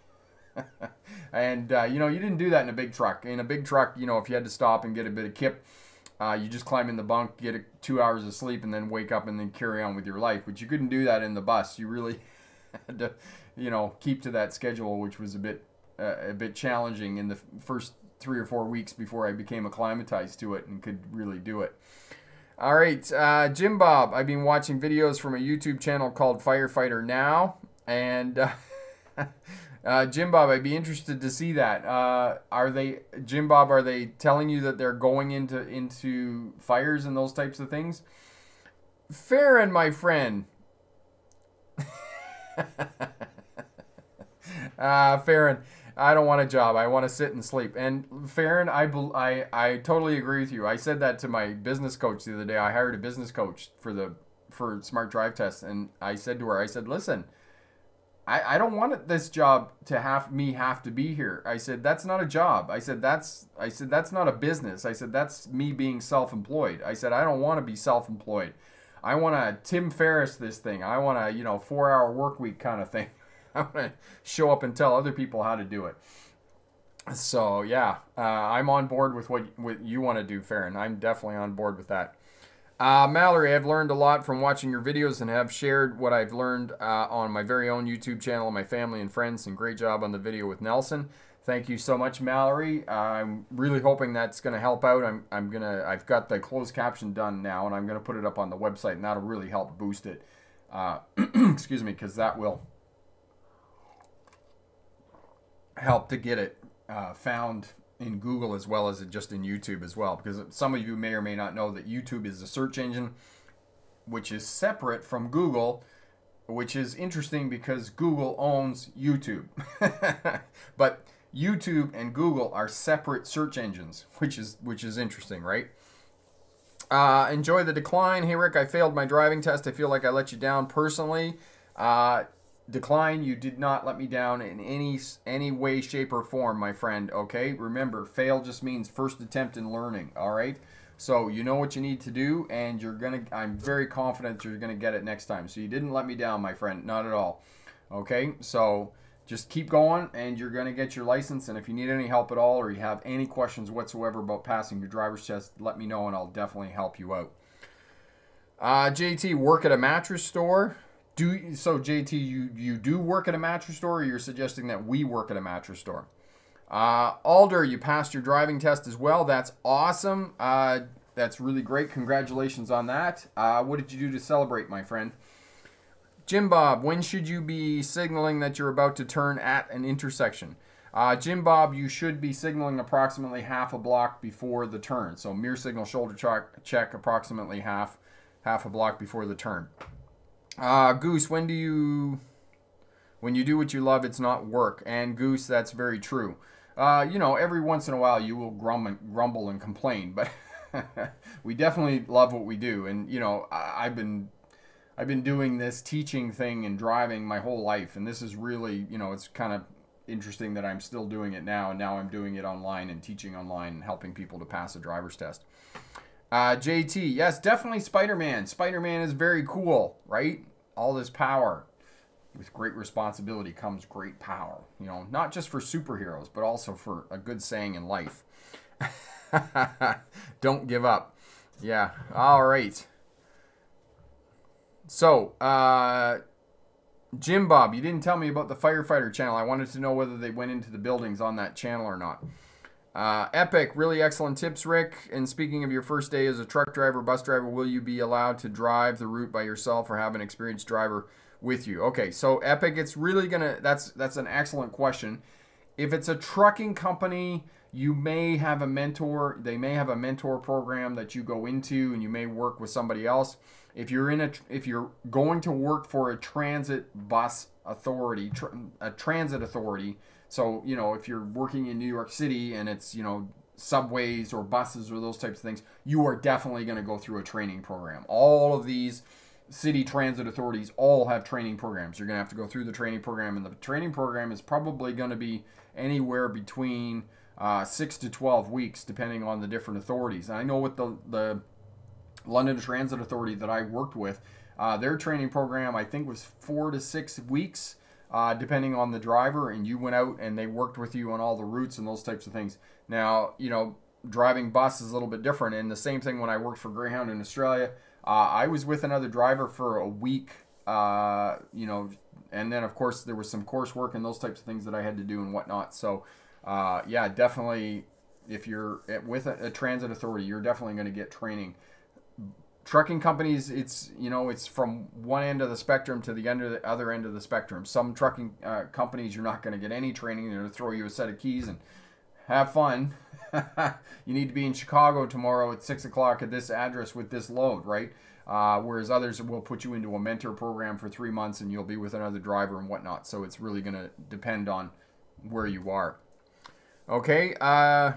Speaker 1: and uh, you know, you didn't do that in a big truck. In a big truck, you know, if you had to stop and get a bit of kip, uh, you just climb in the bunk, get a, two hours of sleep, and then wake up and then carry on with your life. But you couldn't do that in the bus. You really had to, you know, keep to that schedule, which was a bit uh, a bit challenging in the first three or four weeks before I became acclimatized to it and could really do it. All right, uh, Jim Bob. I've been watching videos from a YouTube channel called Firefighter Now, and uh, Jim Bob, I'd be interested to see that. Uh, are they, Jim Bob? Are they telling you that they're going into into fires and those types of things? Farron, my friend. uh, Farron, I don't want a job. I want to sit and sleep. And Farron, I, I, I totally agree with you. I said that to my business coach the other day. I hired a business coach for the for smart drive test, and I said to her, I said, listen, I, I don't want this job to have me have to be here. I said that's not a job. I said that's I said that's not a business. I said that's me being self-employed. I said I don't want to be self-employed. I want to Tim Ferriss this thing. I want to you know four hour work week kind of thing. I want to show up and tell other people how to do it. So yeah, uh, I'm on board with what what you want to do, Farron. I'm definitely on board with that. Uh, Mallory, I've learned a lot from watching your videos and have shared what I've learned uh, on my very own YouTube channel and my family and friends. And great job on the video with Nelson. Thank you so much, Mallory. I'm really hoping that's going to help out. I'm, I'm gonna I've got the closed caption done now, and I'm gonna put it up on the website, and that'll really help boost it. Uh, excuse me, because that will help to get it uh, found in Google as well as just in YouTube as well. Because some of you may or may not know that YouTube is a search engine which is separate from Google, which is interesting because Google owns YouTube. but YouTube and Google are separate search engines, which is which is interesting, right? Uh, enjoy the decline. Hey Rick, I failed my driving test. I feel like I let you down personally. Uh, decline you did not let me down in any any way shape or form my friend okay? Remember fail just means first attempt in learning all right? So you know what you need to do and you're gonna i'm very confident you're gonna get it next time. So you didn't let me down my friend not at all okay? So just keep going and you're gonna get your license and if you need any help at all or you have any questions whatsoever about passing your driver's test let me know and i'll definitely help you out. Uh, jt work at a mattress store do so JT you you do work at a mattress store or you're suggesting that we work at a mattress store? Uh, Alder you passed your driving test as well. That's awesome. Uh, that's really great. Congratulations on that. Uh, what did you do to celebrate my friend? Jim Bob when should you be signaling that you're about to turn at an intersection? Uh, Jim Bob you should be signaling approximately half a block before the turn. So mirror signal shoulder check, check approximately half half a block before the turn uh, Goose, when do you, when you do what you love, it's not work. And Goose, that's very true. Uh, you know, every once in a while you will grumble, grumble and complain, but we definitely love what we do. And you know, I, I've been, I've been doing this teaching thing and driving my whole life, and this is really, you know, it's kind of interesting that I'm still doing it now, and now I'm doing it online and teaching online and helping people to pass a driver's test. Uh, JT, yes, definitely Spider-Man. Spider-Man is very cool, right? All this power. With great responsibility comes great power. You know, not just for superheroes, but also for a good saying in life. Don't give up. Yeah, all right. So, uh, Jim Bob, you didn't tell me about the firefighter channel. I wanted to know whether they went into the buildings on that channel or not. Uh, Epic, really excellent tips, Rick. And speaking of your first day as a truck driver, bus driver, will you be allowed to drive the route by yourself or have an experienced driver with you? Okay, so Epic, it's really gonna. That's that's an excellent question. If it's a trucking company, you may have a mentor. They may have a mentor program that you go into, and you may work with somebody else. If you're in a, if you're going to work for a transit bus authority, a transit authority so, you know, if you're working in New York City and it's, you know, subways or buses or those types of things, you are definitely going to go through a training program. All of these city transit authorities all have training programs. You're going to have to go through the training program, and the training program is probably going to be anywhere between uh, six to 12 weeks, depending on the different authorities. And I know with the, the London Transit Authority that I worked with, uh, their training program, I think, was four to six weeks uh, depending on the driver, and you went out and they worked with you on all the routes and those types of things. Now, you know, driving bus is a little bit different, and the same thing when I worked for Greyhound in Australia. Uh, I was with another driver for a week, uh, you know, and then of course there was some coursework and those types of things that I had to do and whatnot. So, uh, yeah, definitely, if you're with a, a transit authority, you're definitely going to get training trucking companies it's you know it's from one end of the spectrum to the, end of the other end of the spectrum. Some trucking uh, companies you're not going to get any training. They're going to throw you a set of keys and have fun. You need to be in chicago tomorrow at six o'clock at this address with this load right? Uh, whereas others will put you into a mentor program for three months and you'll be with another driver and whatnot. So it's really going to depend on where you are. Okay uh,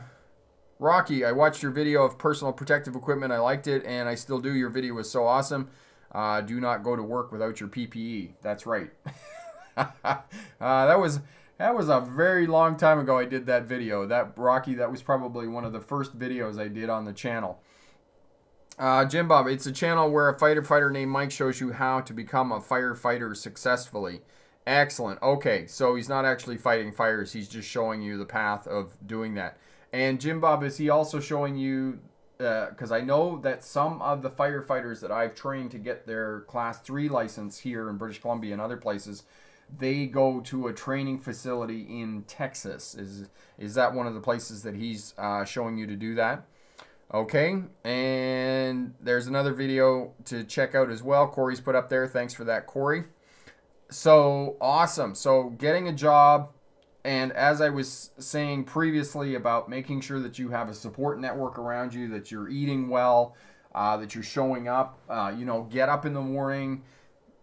Speaker 1: Rocky, I watched your video of personal protective equipment. I liked it, and I still do. Your video was so awesome. Uh, do not go to work without your PPE. That's right. uh, that was that was a very long time ago. I did that video. That Rocky, that was probably one of the first videos I did on the channel. Uh, Jim Bob, it's a channel where a fighter fighter named Mike shows you how to become a firefighter successfully. Excellent. Okay, so he's not actually fighting fires. He's just showing you the path of doing that. And Jim Bob, is he also showing you? Because uh, I know that some of the firefighters that I've trained to get their Class 3 license here in British Columbia and other places, they go to a training facility in Texas. Is is that one of the places that he's uh, showing you to do that? Okay, and there's another video to check out as well. Corey's put up there. Thanks for that, Corey. So awesome. So getting a job and as I was saying previously about making sure that you have a support network around you, that you're eating well, uh, that you're showing up, uh, you know, get up in the morning,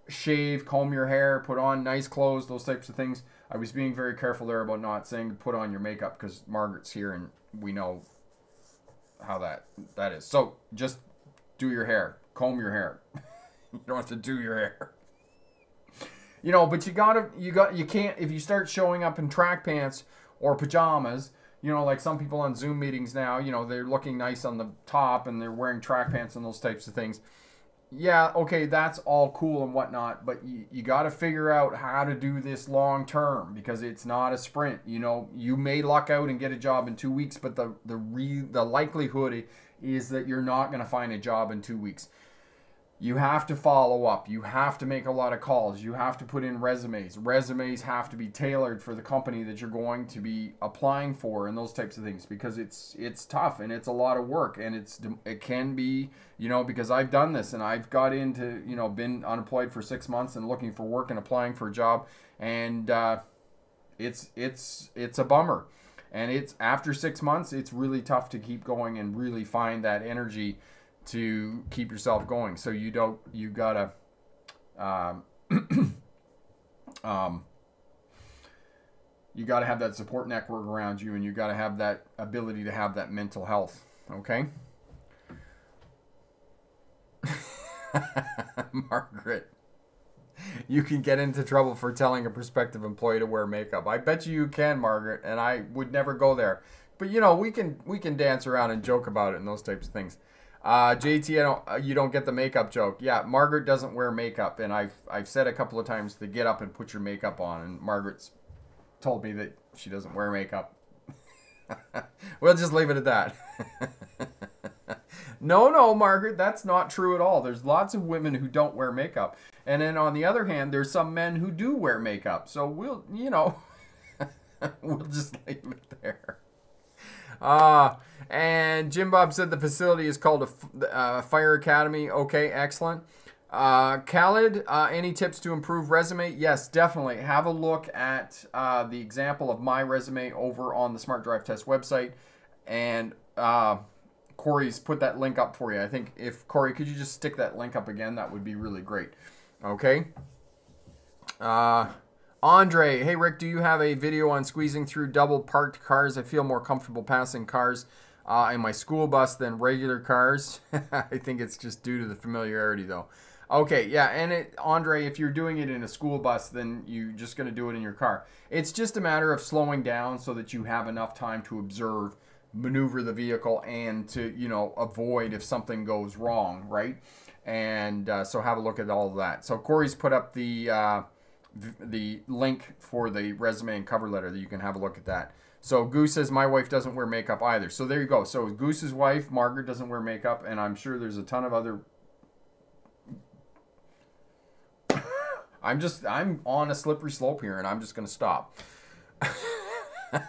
Speaker 1: shave, comb your hair, put on nice clothes, those types of things. I was being very careful there about not saying put on your makeup because Margaret's here and we know how that that is. So just do your hair, comb your hair. you don't have to do your hair you know, but you gotta, you got, you can't, if you start showing up in track pants or pajamas, you know, like some people on Zoom meetings now, you know, they're looking nice on the top and they're wearing track pants and those types of things. Yeah, okay, that's all cool and whatnot, but you, you got to figure out how to do this long term because it's not a sprint. You know, you may luck out and get a job in two weeks, but the the re, the likelihood is that you're not going to find a job in two weeks you have to follow up. You have to make a lot of calls. You have to put in resumes. Resumes have to be tailored for the company that you're going to be applying for and those types of things because it's it's tough and it's a lot of work and it's it can be, you know, because I've done this and I've got into, you know, been unemployed for 6 months and looking for work and applying for a job and uh, it's it's it's a bummer. And it's after 6 months, it's really tough to keep going and really find that energy to keep yourself going. So you don't you gotta um, um, you got to have that support network around you and you got to have that ability to have that mental health okay? Margaret you can get into trouble for telling a prospective employee to wear makeup. I bet you you can margaret and i would never go there. But you know we can we can dance around and joke about it and those types of things uh, JT, I don't, uh, you don't get the makeup joke. Yeah, Margaret doesn't wear makeup, and I've I've said a couple of times to get up and put your makeup on, and Margaret's told me that she doesn't wear makeup. we'll just leave it at that. no, no, Margaret, that's not true at all. There's lots of women who don't wear makeup, and then on the other hand, there's some men who do wear makeup. So we'll, you know, we'll just leave it there. Uh, and Jim Bob said the facility is called a uh, Fire Academy. Okay, excellent. Uh, Khaled, uh, any tips to improve resume? Yes, definitely. Have a look at uh, the example of my resume over on the Smart Drive Test website. And uh, Corey's put that link up for you. I think if Corey, could you just stick that link up again? That would be really great. Okay. Uh, Andre, hey Rick, do you have a video on squeezing through double parked cars? I feel more comfortable passing cars uh, in my school bus than regular cars. I think it's just due to the familiarity, though. Okay, yeah, and it, Andre, if you're doing it in a school bus, then you're just going to do it in your car. It's just a matter of slowing down so that you have enough time to observe, maneuver the vehicle, and to you know avoid if something goes wrong, right? And uh, so have a look at all of that. So Corey's put up the uh, the link for the resume and cover letter that you can have a look at that. So Goose says my wife doesn't wear makeup either. So there you go. So Goose's wife, Margaret, doesn't wear makeup, and I'm sure there's a ton of other. I'm just I'm on a slippery slope here, and I'm just gonna stop. uh,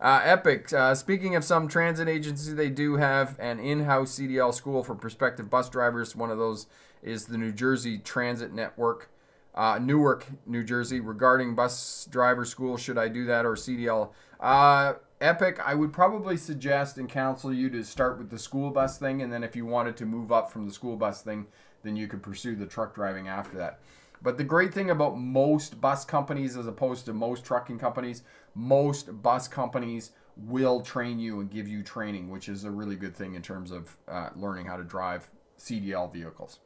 Speaker 1: Epic. Uh, speaking of some transit agency, they do have an in-house CDL school for prospective bus drivers. One of those is the New Jersey Transit Network uh, Newark, New Jersey, regarding bus driver school. Should I do that or CDL? Uh, Epic, I would probably suggest and counsel you to start with the school bus thing, and then if you wanted to move up from the school bus thing, then you could pursue the truck driving after that. But the great thing about most bus companies, as opposed to most trucking companies, most bus companies will train you and give you training, which is a really good thing in terms of uh, learning how to drive CDL vehicles.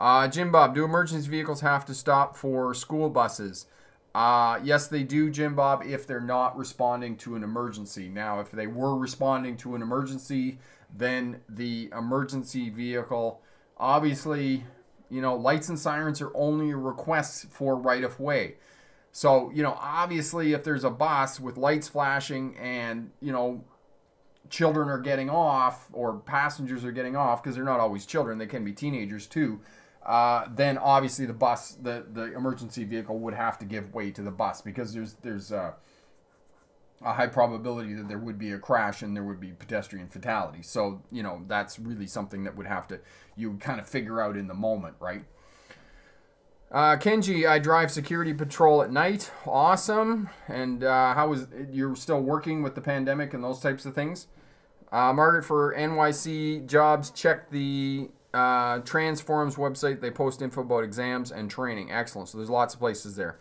Speaker 1: Uh, Jim Bob, do emergency vehicles have to stop for school buses? Uh, yes, they do, Jim Bob, if they're not responding to an emergency. Now, if they were responding to an emergency, then the emergency vehicle, obviously, you know, lights and sirens are only requests for right of way. So, you know, obviously, if there's a bus with lights flashing and, you know, children are getting off or passengers are getting off, because they're not always children, they can be teenagers too uh, then obviously the bus, the, the emergency vehicle would have to give way to the bus because there's there's a, a high probability that there would be a crash and there would be pedestrian fatality. So you know that's really something that would have to you kind of figure out in the moment, right? Uh, Kenji, I drive security patrol at night. Awesome. And uh, how is you're still working with the pandemic and those types of things? Uh, Margaret for NYC jobs. Check the uh, Transforms website. They post info about exams and training. Excellent. So there's lots of places there.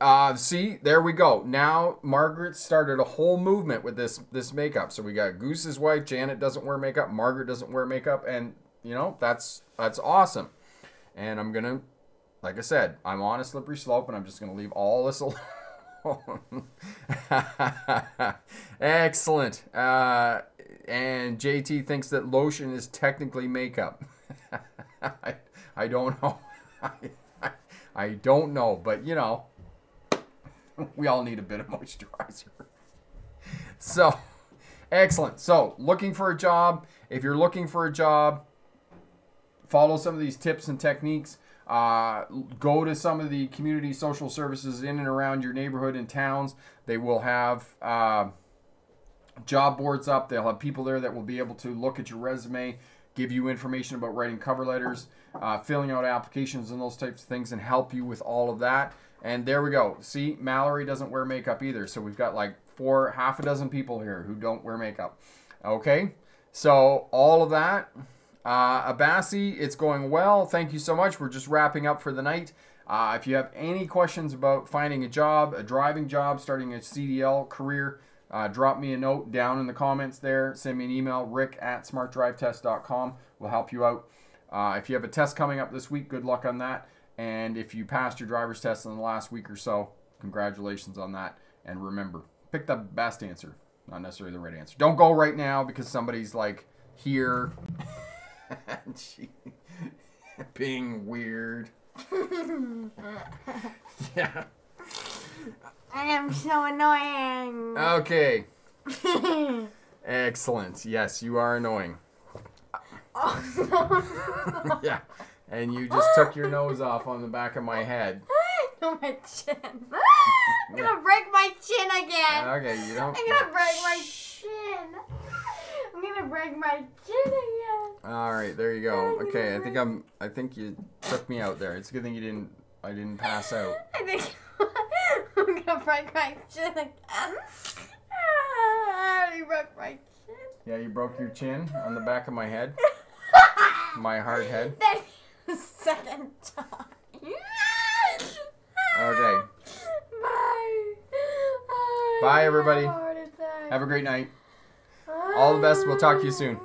Speaker 1: Uh, see, there we go. Now Margaret started a whole movement with this this makeup. So we got Goose's wife, Janet doesn't wear makeup, Margaret doesn't wear makeup, and you know that's that's awesome. And I'm gonna, like I said, I'm on a slippery slope, and I'm just gonna leave all this alone. Excellent. Uh, and JT thinks that lotion is technically makeup. I, I don't know. I, I, I don't know, but you know, we all need a bit of moisturizer. So, excellent. So, looking for a job. If you're looking for a job, follow some of these tips and techniques. Uh, go to some of the community social services in and around your neighborhood and towns. They will have. Uh, job boards up. They'll have people there that will be able to look at your resume, give you information about writing cover letters, uh, filling out applications, and those types of things, and help you with all of that. And there we go. See, Mallory doesn't wear makeup either. So we've got like four, half a dozen people here who don't wear makeup. Okay, so all of that. Uh, Abassi, it's going well. Thank you so much. We're just wrapping up for the night. Uh, if you have any questions about finding a job, a driving job, starting a CDL career, uh, drop me a note down in the comments there. Send me an email, rick at smartdrivetest.com. We'll help you out. Uh, if you have a test coming up this week, good luck on that. And if you passed your driver's test in the last week or so, congratulations on that. And remember, pick the best answer, not necessarily the right answer. Don't go right now because somebody's like here being weird. yeah.
Speaker 2: I am so annoying.
Speaker 1: Okay. Excellent. Yes, you are annoying.
Speaker 2: Oh,
Speaker 1: yeah. And you just took your nose off on the back of my head.
Speaker 2: on my chin. I'm gonna break my chin again.
Speaker 1: Okay, you don't.
Speaker 2: I'm gonna break my chin. I'm gonna break my chin again.
Speaker 1: All right, there you go. Okay, I think I'm. I think you took me out there. It's a good thing you didn't. I didn't pass out.
Speaker 2: I think I'm gonna break my chin again. Ah, I already broke my chin.
Speaker 1: Yeah, you broke your chin on the back of my head, my hard head.
Speaker 2: That's second time.
Speaker 1: Okay.
Speaker 2: Bye.
Speaker 1: Bye, everybody.
Speaker 2: Have a heart attack.
Speaker 1: Have a great night. All the best. We'll talk to you soon.